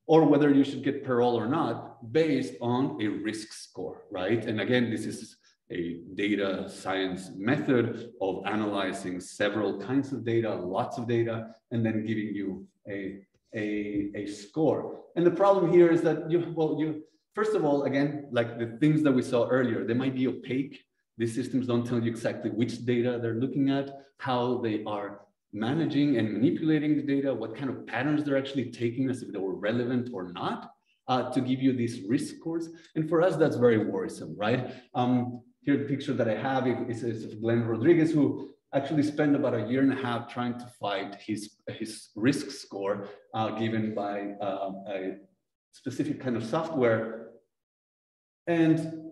or whether you should get parole or not based on a risk score, right? And again, this is a data science method of analyzing several kinds of data, lots of data, and then giving you a, a, a score. And the problem here is that you, well, you, first of all, again, like the things that we saw earlier, they might be opaque These systems don't tell you exactly which data they're looking at, how they are managing and manipulating the data, what kind of patterns they're actually taking as if they were relevant or not, uh, to give you these risk scores. And for us, that's very worrisome, right? Um, here, the picture that I have is, of Glenn Rodriguez, who actually spent about a year and a half trying to fight his, his risk score uh, given by uh, a specific kind of software. And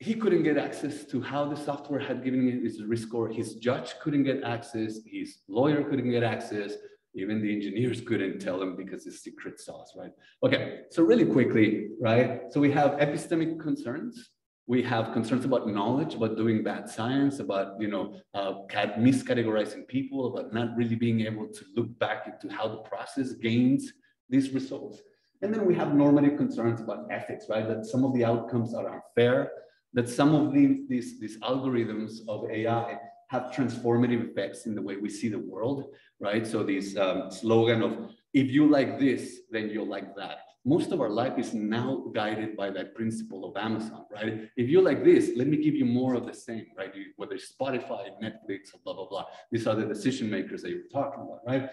he couldn't get access to how the software had given him his risk score. His judge couldn't get access. His lawyer couldn't get access. Even the engineers couldn't tell him because it's secret sauce, right? Okay, so really quickly, right? So we have epistemic concerns. We have concerns about knowledge, about doing bad science, about you know uh, miscategorizing people, about not really being able to look back into how the process gains these results. And then we have normative concerns about ethics, right? That some of the outcomes are unfair, that some of the, these, these algorithms of AI have transformative effects in the way we see the world, right? So this um, slogan of, if you like this, then you'll like that. Most of our life is now guided by that principle of Amazon, right? If you like this, let me give you more of the same, right? Whether it's Spotify, Netflix, blah, blah, blah. These are the decision makers that you're talking about, right?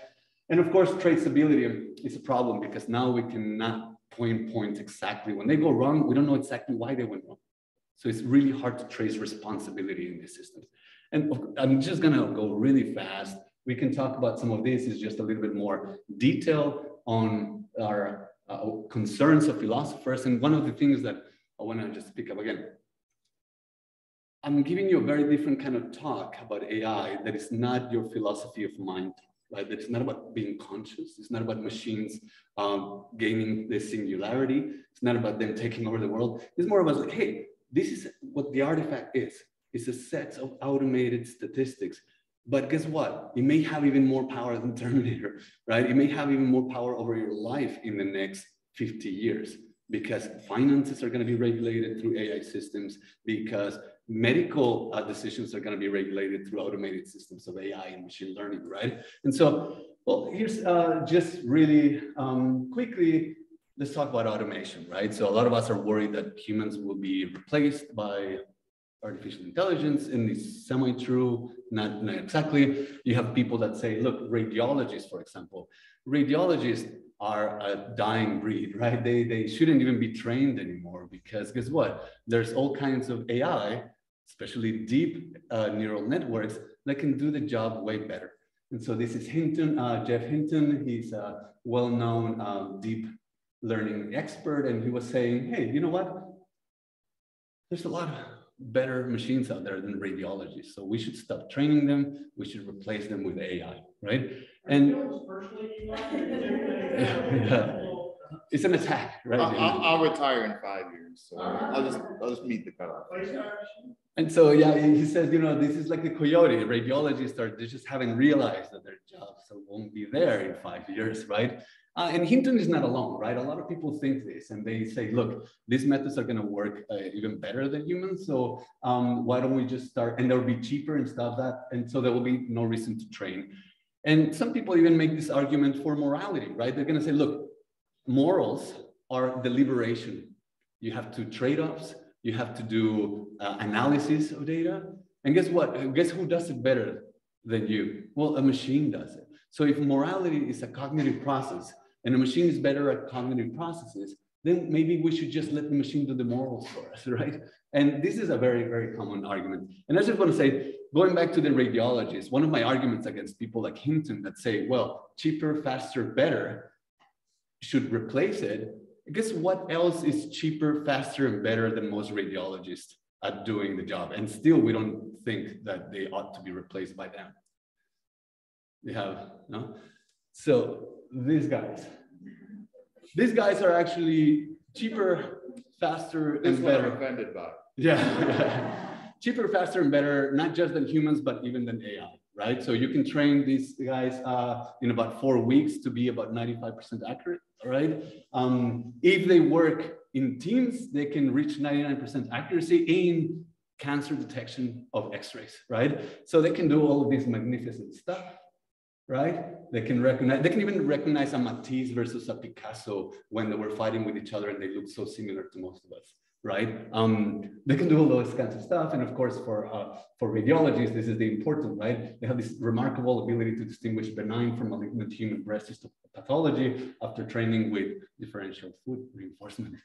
And of course, traceability is a problem because now we cannot point point exactly. When they go wrong, we don't know exactly why they went wrong. So it's really hard to trace responsibility in these systems. And I'm just gonna go really fast. We can talk about some of this is just a little bit more detail on our uh, concerns of philosophers. And one of the things that I wanna just pick up again, I'm giving you a very different kind of talk about AI that is not your philosophy of mind right? That it's not about being conscious. It's not about machines um, gaining the singularity. It's not about them taking over the world. It's more about like, hey, this is what the artifact is. It's a set of automated statistics. But guess what? It may have even more power than Terminator, right? It may have even more power over your life in the next 50 years because finances are going to be regulated through AI systems, because medical uh, decisions are going to be regulated through automated systems of AI and machine learning, right? And so, well, here's uh, just really um, quickly, let's talk about automation, right? So a lot of us are worried that humans will be replaced by artificial intelligence and it's semi-true, not, not exactly. You have people that say, look, radiologists, for example, radiologists are a dying breed, right? They, they shouldn't even be trained anymore because guess what? There's all kinds of AI, especially deep uh, neural networks that can do the job way better. And so this is Hinton, uh, Geoff Hinton. He's a well-known um, deep learning expert. And he was saying, hey, you know what? There's a lot of better machines out there than radiologists. So we should stop training them. We should replace them with AI, right? And (laughs) yeah, it's an attack, right? I'll, I'll, I'll retire in five years, so I'll just, I'll just meet the cutoff. And so, yeah, he says, you know, this is like the coyote. Radiologists are, they just haven't realized that their jobs won't be there in five years, right? Uh, and Hinton is not alone, right? A lot of people think this and they say, look, these methods are going to work uh, even better than humans. So um, why don't we just start? And they'll be cheaper and stuff that. And so there will be no reason to train. And some people even make this argument for morality, right? They're going to say, look, morals are deliberation. You have to trade offs, you have to do uh, analysis of data. And guess what? Guess who does it better than you? Well, a machine does it. So if morality is a cognitive process, and a machine is better at cognitive processes, then maybe we should just let the machine do the morals for us, (laughs) right? And this is a very, very common argument. And I just want to say, going back to the radiologists, one of my arguments against people like Hinton that say, well, cheaper, faster, better should replace it. Guess what else is cheaper, faster, and better than most radiologists at doing the job? And still, we don't think that they ought to be replaced by them. We have, no? So these guys. These guys are actually cheaper, faster, and better. offended by. Yeah. (laughs) cheaper, faster, and better, not just than humans, but even than AI, right? So you can train these guys uh, in about four weeks to be about 95% accurate, right? Um, if they work in teams, they can reach 99% accuracy in cancer detection of x-rays, right? So they can do all of this magnificent stuff right? They can recognize, they can even recognize a Matisse versus a Picasso when they were fighting with each other and they look so similar to most of us, right? Um, they can do all those kinds of stuff. And of course, for, uh, for radiologists, this is the important, right? They have this remarkable ability to distinguish benign from malignant human breast histopathology after training with differential food reinforcement.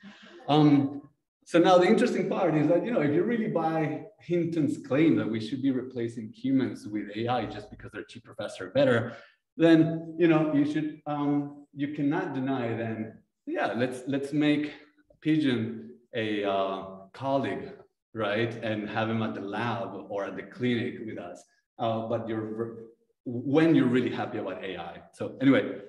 Um, so now the interesting part is that, you know, if you really buy Hinton's claim that we should be replacing humans with AI just because they're cheaper, faster, better, then, you know, you should, um, you cannot deny then, yeah, let's, let's make Pigeon a uh, colleague, right? And have him at the lab or at the clinic with us. Uh, but you're, when you're really happy about AI. So anyway,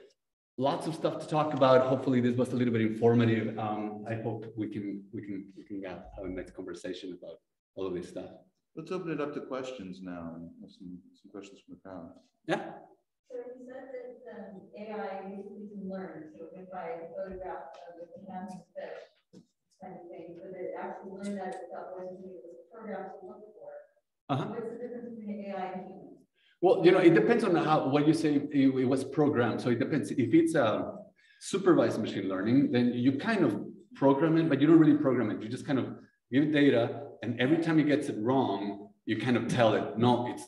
lots of stuff to talk about. Hopefully this was a little bit informative. Um, I hope we can we can we can have a next conversation about all of this stuff. Let's open it up to questions now and have some, some questions from the crowd. Yeah. So you said that um, AI basically can learn, so if I photograph of the hands of fish, kind of thing, but it actually learned that itself, wasn't it was programmed to look for. Uh-huh. What's the difference between AI and humans? Well, you know, it depends on how what you say it, it was programmed. So it depends. If it's a supervised machine learning, then you kind of program it, but you don't really program it. You just kind of give data, and every time it gets it wrong, you kind of tell it, no, it's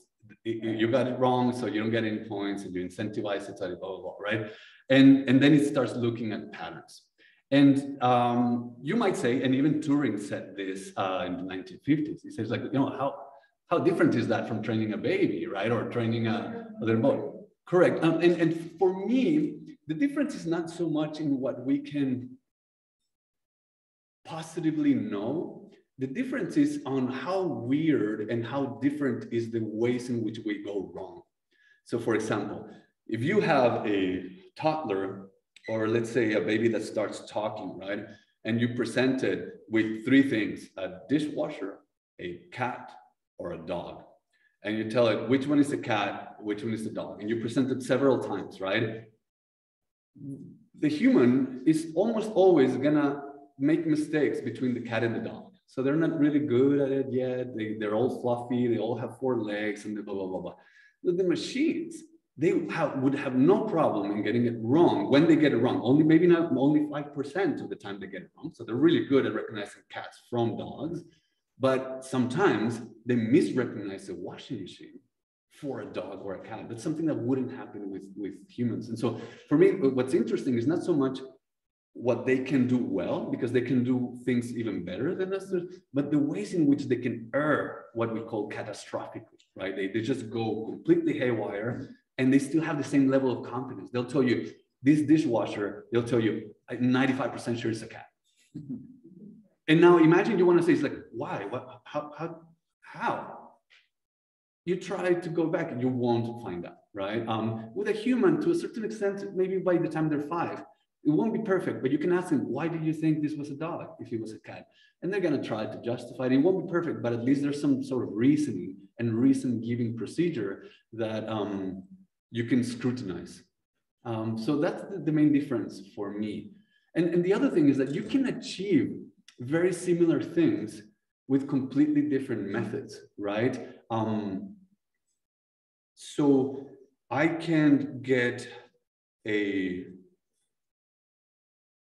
it, you got it wrong, so you don't get any points, and you incentivize it, blah blah blah, right? And and then it starts looking at patterns. And um, you might say, and even Turing said this uh, in the 1950s. He says, like, you know, how how different is that from training a baby, right, or training a other boy? Correct. Um, and and for me, the difference is not so much in what we can positively know. The difference is on how weird and how different is the ways in which we go wrong. So, for example, if you have a toddler or let's say a baby that starts talking, right? And you present it with three things a dishwasher, a cat, or a dog. And you tell it which one is the cat, which one is the dog. And you present it several times, right? The human is almost always gonna make mistakes between the cat and the dog. So they're not really good at it yet. They, they're all fluffy, they all have four legs, and blah, blah, blah, blah. The machines, they have, would have no problem in getting it wrong when they get it wrong. Only maybe not only 5% of the time they get it wrong. So they're really good at recognizing cats from dogs. But sometimes they misrecognize a washing machine for a dog or a cat. That's something that wouldn't happen with, with humans. And so for me, what's interesting is not so much what they can do well, because they can do things even better than us, but the ways in which they can err what we call catastrophically, right? They, they just go completely haywire and they still have the same level of confidence. They'll tell you, this dishwasher, they'll tell you, 95% sure it's a cat. (laughs) and now imagine you want to say, it's like, why? What, how, how, how? You try to go back and you won't find out, right? Um, with a human, to a certain extent, maybe by the time they're five, it won't be perfect, but you can ask them, why did you think this was a dog if it was a cat? And they're going to try to justify it. It won't be perfect, but at least there's some sort of reasoning and reason giving procedure that um, you can scrutinize. Um, so that's the, the, main difference for me. And, and the other thing is that you can achieve very similar things with completely different methods, right? Um, so I can get a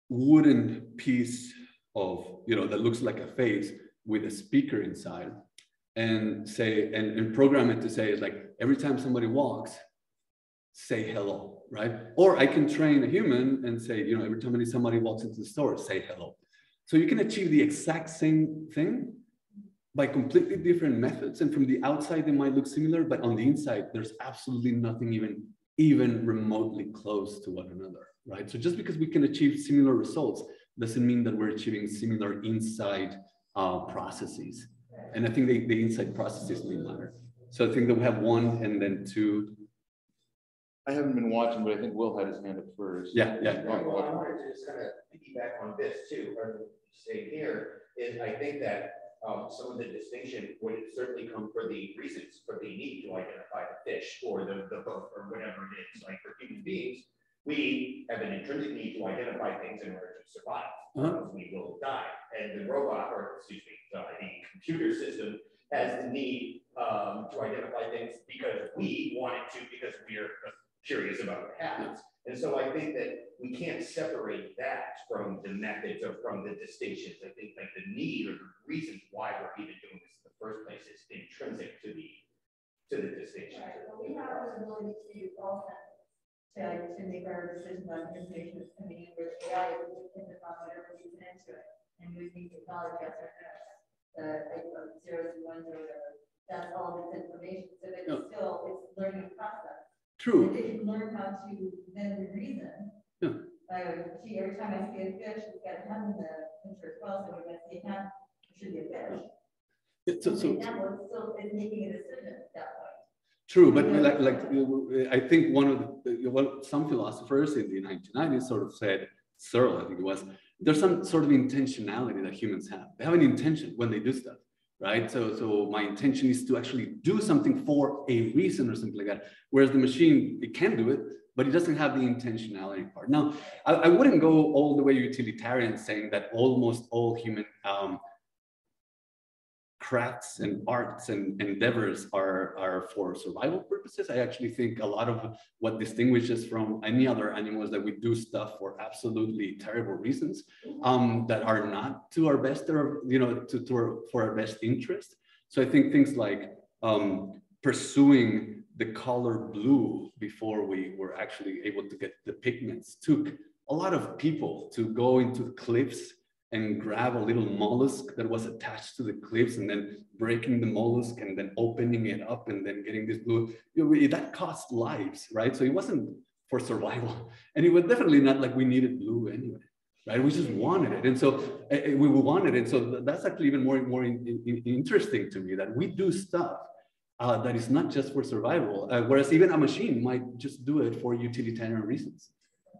wooden piece of, you know, that looks like a face with a speaker inside and say, and, and program it to say, it's like every time somebody walks, say hello, right? Or I can train a human and say, you know, every time somebody walks into the store, say hello. So you can achieve the exact same thing by completely different methods. And from the outside, they might look similar, but on the inside, there's absolutely nothing even, even remotely close to one another, right? So just because we can achieve similar results doesn't mean that we're achieving similar inside uh, processes. And I think the, the inside processes may matter. So I think that we have one and then two I haven't been watching, but I think Will had his hand up first. Yeah, yeah. Well, I wanted to just kind of piggyback on this too, or say here, is I think that um, some of the distinction would certainly come for the reasons, for the need to identify the fish or the, the boat or whatever it is. Like for human beings, we have an intrinsic need to identify things in order to survive, uh -huh. we will die. And the robot, or excuse me, the, the computer system has the need um, to identify things because we want it to, because we're curious about what happens. And so I think that we can't separate that from the methods or from the distinctions. I think like the need or the reasons why we're even doing this in the first place is intrinsic to the, to the distinction. Right, but we have the ability to use all senses to, to make our decisions on information that's coming in, where AI is dependent on whatever we put into it. And we need to acknowledge yes or no, the, like, uh, zeros and ones or whatever, that's all of its information, so that Yeah. it's still, it's learning process. True. They can learn how to then reason. Yeah. Like, gee, every time I see a fish, it's got a hand in the picture as well, so when I see a hand, it should be a fish. It's so- so- then we're still making a decision at that point. True, but like, like, I think one of the, well, some philosophers in the nineteen nineties sort of said, Searle, I think it was, there's some sort of intentionality that humans have. They have an intention when they do stuff, right? So, so my intention is to actually do something for a reason or something like that. Whereas the machine, it can do it, but it doesn't have the intentionality part. Now, I, I wouldn't go all the way utilitarian saying that almost all human um, crafts and arts and endeavors are, are for survival purposes. I actually think a lot of what distinguishes from any other animal is that we do stuff for absolutely terrible reasons um, that are not to our best or, you know, to, to our, for our best interest. So I think things like um, pursuing the color blue before we were actually able to get the pigments took a lot of people to go into cliffs and grab a little mollusk that was attached to the cliffs and then breaking the mollusk and then opening it up and then getting this blue. That cost lives, right? So it wasn't for survival. (laughs) And it was definitely not like we needed blue anyway, right? We just wanted it. And so uh, uh, we wanted it. So that's actually even more, more in, in, interesting to me that we do stuff uh, that is not just for survival, uh, whereas even a machine might just do it for utilitarian reasons.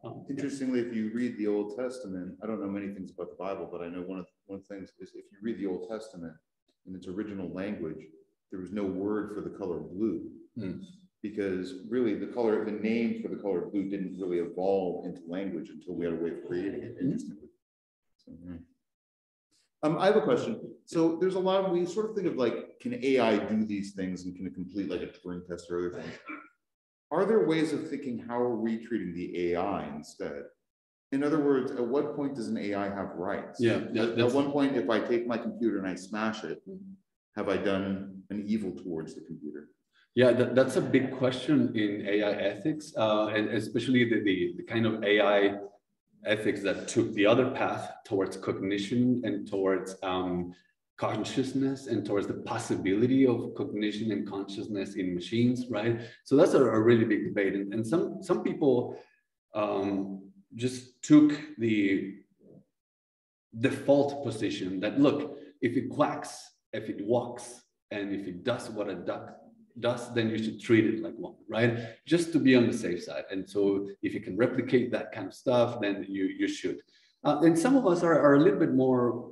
Um, Interestingly, if you read the Old Testament, I don't know many things about the Bible, but I know one of one of the things is if you read the Old Testament in its original language, there was no word for the color blue. Hmm. Because really the color, the name for the color blue didn't really evolve into language until we had a way of creating it, Hmm. interestingly. So, yeah. Um, I have a question. So there's a lot of, we sort of think of like, can AI do these things and can it complete like a Turing test or other things? Are there ways of thinking, how are we treating the AI instead? In other words, at what point does an AI have rights? Yeah, yeah, At- At one point, if I take my computer and I smash it, have I done an evil towards the computer? Yeah, that, that's a big question in AI ethics, uh, and especially the, the, the kind of AI ethics that took the other path towards cognition and towards um, consciousness and towards the possibility of cognition and consciousness in machines, right? So that's a, a really big debate. And, and some, some people um, just took the default position that, look, if it quacks, if it walks, and if it does what a duck does, then you should treat it like one, right? Just to be on the safe side. And so if you can replicate that kind of stuff, then you, you should. Uh, and some of us are, are a little bit more,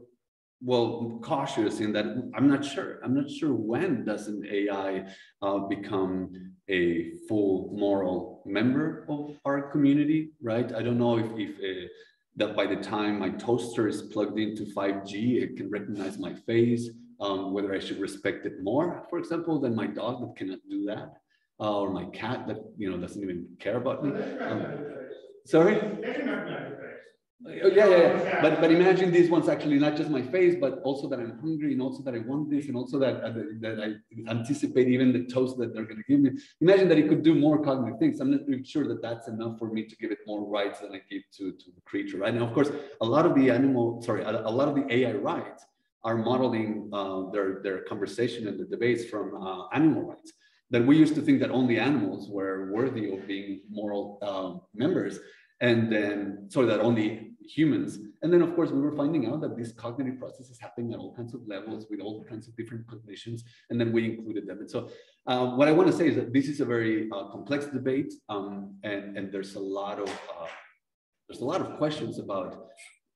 well, cautious in that I'm not sure. I'm not sure when does an AI uh, become a full moral member of our community, right? I don't know if, if uh, that by the time my toaster is plugged into 5G, it can recognize my face, um, whether I should respect it more, for example, than my dog that cannot do that, uh, or my cat that you know doesn't even care about me. Um, sorry. Oh, yeah, yeah, yeah. But but imagine these ones actually not just my face, but also that I'm hungry, and also that I want this, and also that uh, that I anticipate even the toast that they're going to give me. Imagine that it could do more cognitive things. I'm not sure that that's enough for me to give it more rights than I give to to the creature, right? And of course, a lot of the animal, sorry, a, lot of the AI rights are modeling uh, their their conversation and the debates from uh, animal rights. That we used to think that only animals were worthy of being moral um, members, and then so that only humans. And then, of course, we were finding out that these cognitive processes happening at all kinds of levels with all kinds of different cognitions, and then we included them. And so, uh, what I want to say is that this is a very uh, complex debate, um, and and there's a lot of uh, there's a lot of questions about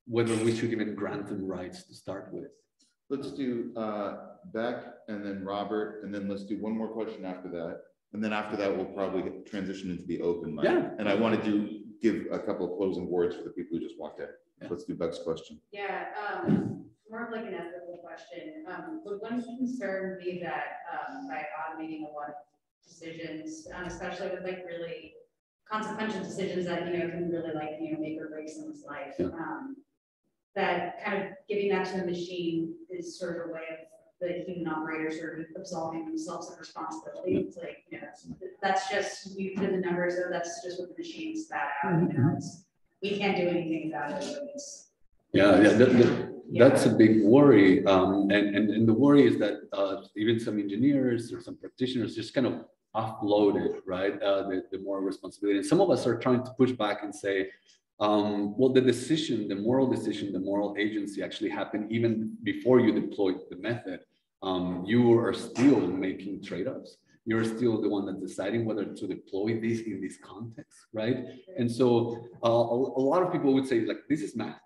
whether we should even grant them rights to start with. Let's do uh, Beck and then Robert, and then let's do one more question after that. And then after that, we'll probably transition into the open mic. Yeah. And I want to do, give a couple of closing words for the people who just walked in. Yeah. Let's do Beck's question. Yeah, um, more of like an ethical question. Um, would one concern be that, um, by automating a lot of decisions, um, especially with like really consequential decisions that, you know, can really like, you know, make or break someone's life. Yeah. Um, That kind of giving that to the machine is sort of a way of the human operators are absolving themselves of responsibility. It's like, you know, that's just, you put the numbers, so that's just what the machine spat out, you know, it's, we can't do anything about it, it's. Yeah, yeah, that, that- that's a big worry. Um, and, and, and the worry is that, uh, even some engineers or some practitioners just kind of offload it, right? Uh, the, the moral responsibility. And some of us are trying to push back and say, um, well, the decision, the moral decision, the moral agency actually happened even before you deployed the method. Um, you are still making trade-offs. You're still the one that's deciding whether to deploy this in this context, right? And so uh, a, lot of people would say like, this is math.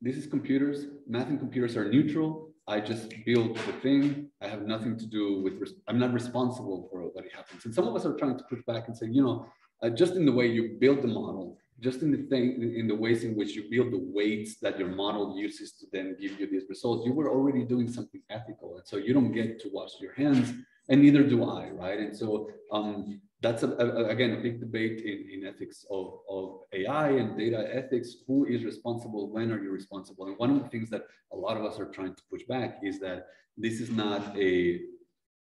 This is computers. Math and computers are neutral. I just build the thing. I have nothing to do with, I'm not responsible for what happens. And some of us are trying to push back and say, you know, uh, just in the way you build the model, just in the thing, in- the ways in which you build the weights that your model uses to then give you these results, you were already doing something ethical. And so you don't get to wash your hands and neither do I, right? And so um, that's a, a- again a big debate in, in ethics of, of AI and data ethics. Who is responsible? When are you responsible? And one of the things that a lot of us are trying to push back is that this is not a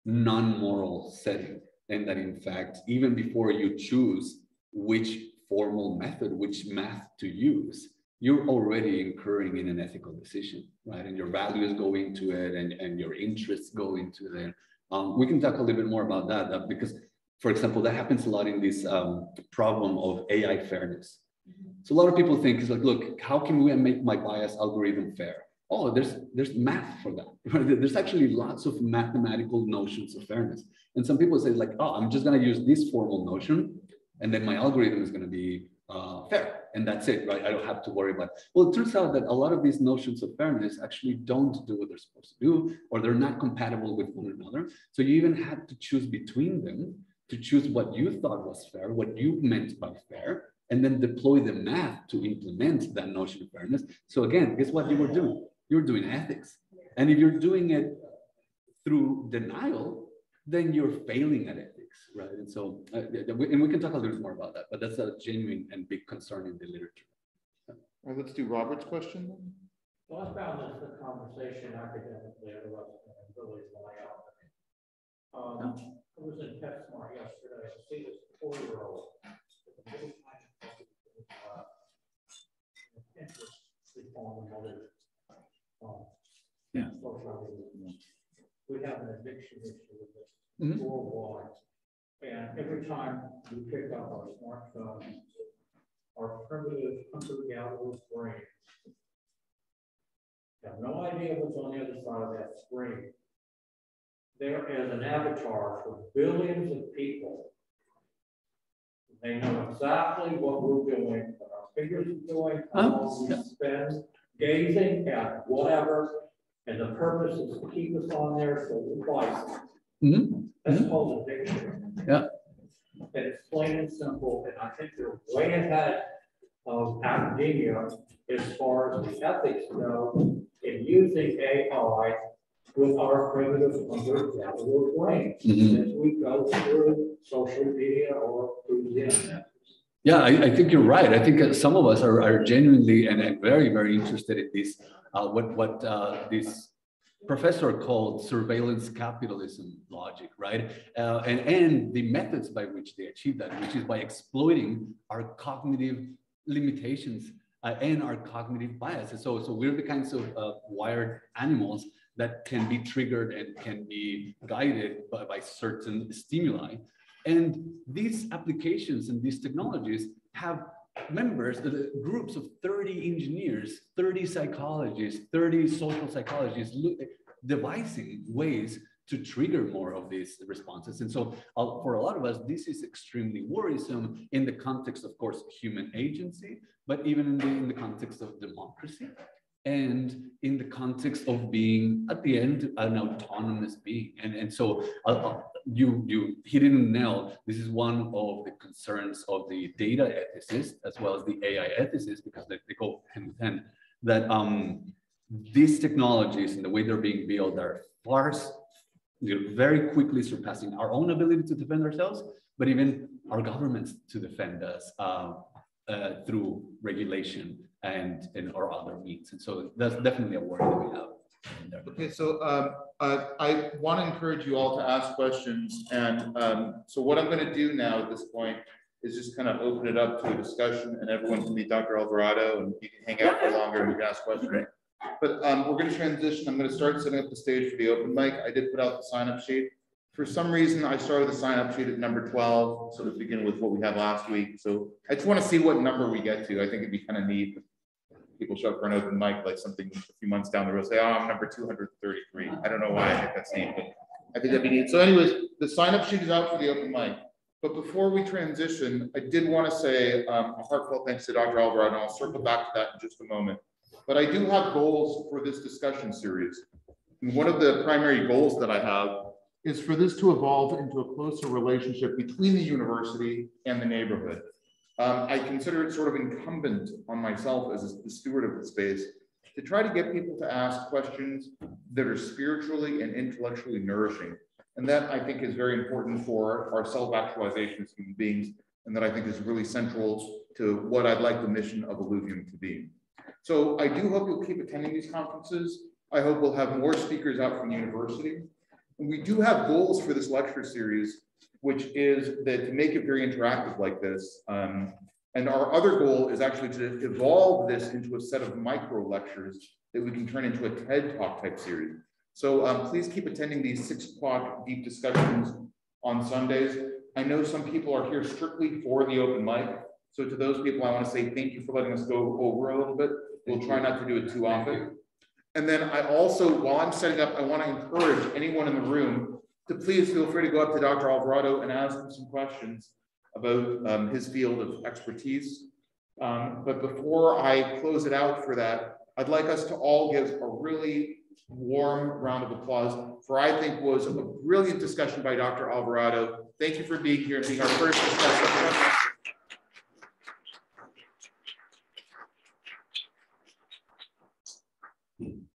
non-moral setting, and that in fact, even before you choose which formal method, which math to use, you're already incurring in an ethical decision, right? And your values go into it, and, and your interests go into there Um, we can talk a little bit more about that uh, because, for example, that happens a lot in this um, problem of AI fairness. So a lot of people think it's like, look, how can we make my bias algorithm fair? Oh, there's there's math for that. (laughs) There's actually lots of mathematical notions of fairness. And some people say like, oh, I'm just gonna use this formal notion, and then my algorithm is gonna be uh, fair, and that's it, right? I don't have to worry about. Well, it turns out that a lot of these notions of fairness actually don't do what they're supposed to do, or they're not compatible with one another. So you even have to choose between them to choose what you thought was fair, what you meant by fair, and then deploy the math to implement that notion of fairness. So again, guess what you were doing? You're doing ethics. And if you're doing it through denial, then you're failing at ethics, right? And so, uh, and we can talk a little bit more about that, but that's a genuine and big concern in the literature. All right, let's do Robert's question then. Well, I found this a conversation academically, otherwise it's gonna really lie out. Um, I was in PetSmart yesterday, I see this four-year-old. with a little tiny puppy in his lap. And Interest reform and mother. um, Yeah. We have an addiction issue with this Mhm. worldwide. And every time we pick up our smartphone, our primitive hunter-gatherer brain have no idea what's on the other side of that screen. There is an avatar for billions of people. They know exactly what we're doing, what our fingers are doing, how long we spend gazing at whatever. And the purpose is to keep us on there so we buy Mhm. That's called addiction. Yeah. And it's plain and simple, and I think they're way ahead of academia as far as the ethics go in using AI with our primitive understandable brains Mhm. as we go through social media or through the internet. Yeah, I, I think you're right. I think uh, some of us are, are genuinely and, and very, very interested in this, uh, what, what uh, this professor called surveillance capitalism logic, right? Uh, and, and the methods by which they achieve that, which is by exploiting our cognitive limitations uh, and our cognitive biases. So, so we're the kinds of uh, wired animals that can be triggered and can be guided by, by certain stimuli. And these applications and these technologies have members, the groups of 30 engineers, 30 psychologists, 30 social psychologists look, devising ways to trigger more of these responses. And so uh, for a lot of us, this is extremely worrisome in the context, of course, human agency, but even in the, in the context of democracy and in the context of being at the end an autonomous being and and so uh, uh, you you on the nail this is one of the concerns of the data ethicists as well as the ai ethicists because they, they go hand in hand that um these technologies and the way they're being built are far very quickly surpassing our own ability to defend ourselves but even our governments to defend us uh, uh, through regulation and, and our other means. And so that's definitely a worry that we have. Okay, so um, uh, I want to encourage you all to ask questions. And um, so what I'm going to do now at this point is just kind of open it up to a discussion and everyone can meet Dr. Alvarado and you can hang out for longer and we can ask questions. But um, we're going to transition. I'm going to start setting up the stage for the open mic. I did put out the sign up sheet. For some reason, I started the sign up sheet at number 12, sort of begin with what we had last week. So I just want to see what number we get to. I think it'd be kind of neat people show up for an open mic, like something a few months down the road, say, oh, I'm number 233. I don't know why I think that's neat, but I think that'd be neat. So anyways, the sign up sheet is out for the open mic. But before we transition, I did want to say um, a heartfelt thanks to Dr. Alvarado, and I'll circle back to that in just a moment. But I do have goals for this discussion series. And one of the primary goals that I have is for this to evolve into a closer relationship between the university and the neighborhood. Um, I consider it sort of incumbent on myself as the steward of the space to try to get people to ask questions that are spiritually and intellectually nourishing. And that I think is very important for our self-actualization as human beings, and that I think is really central to what I'd like the mission of Alluvium to be. So I do hope you'll keep attending these conferences. I hope we'll have more speakers out from the university. And we do have goals for this lecture series, which is that to make it very interactive like this. Um, and our other goal is actually to evolve this into a set of micro lectures that we can turn into a TED Talk type series. So um, please keep attending these six o'clock deep discussions on Sundays. I know some people are here strictly for the open mic. So to those people, I want to say thank you for letting us go over a little bit. We'll try not to do it too often. And then I also, while I'm setting up, I want to encourage anyone in the room please feel free to go up to Dr. Alvarado and ask him some questions about um, his field of expertise. Um, but before I close it out for that, I'd like us to all give a really warm round of applause for I think was a brilliant discussion by Dr. Alvarado. Thank you for being here and being our first discussion.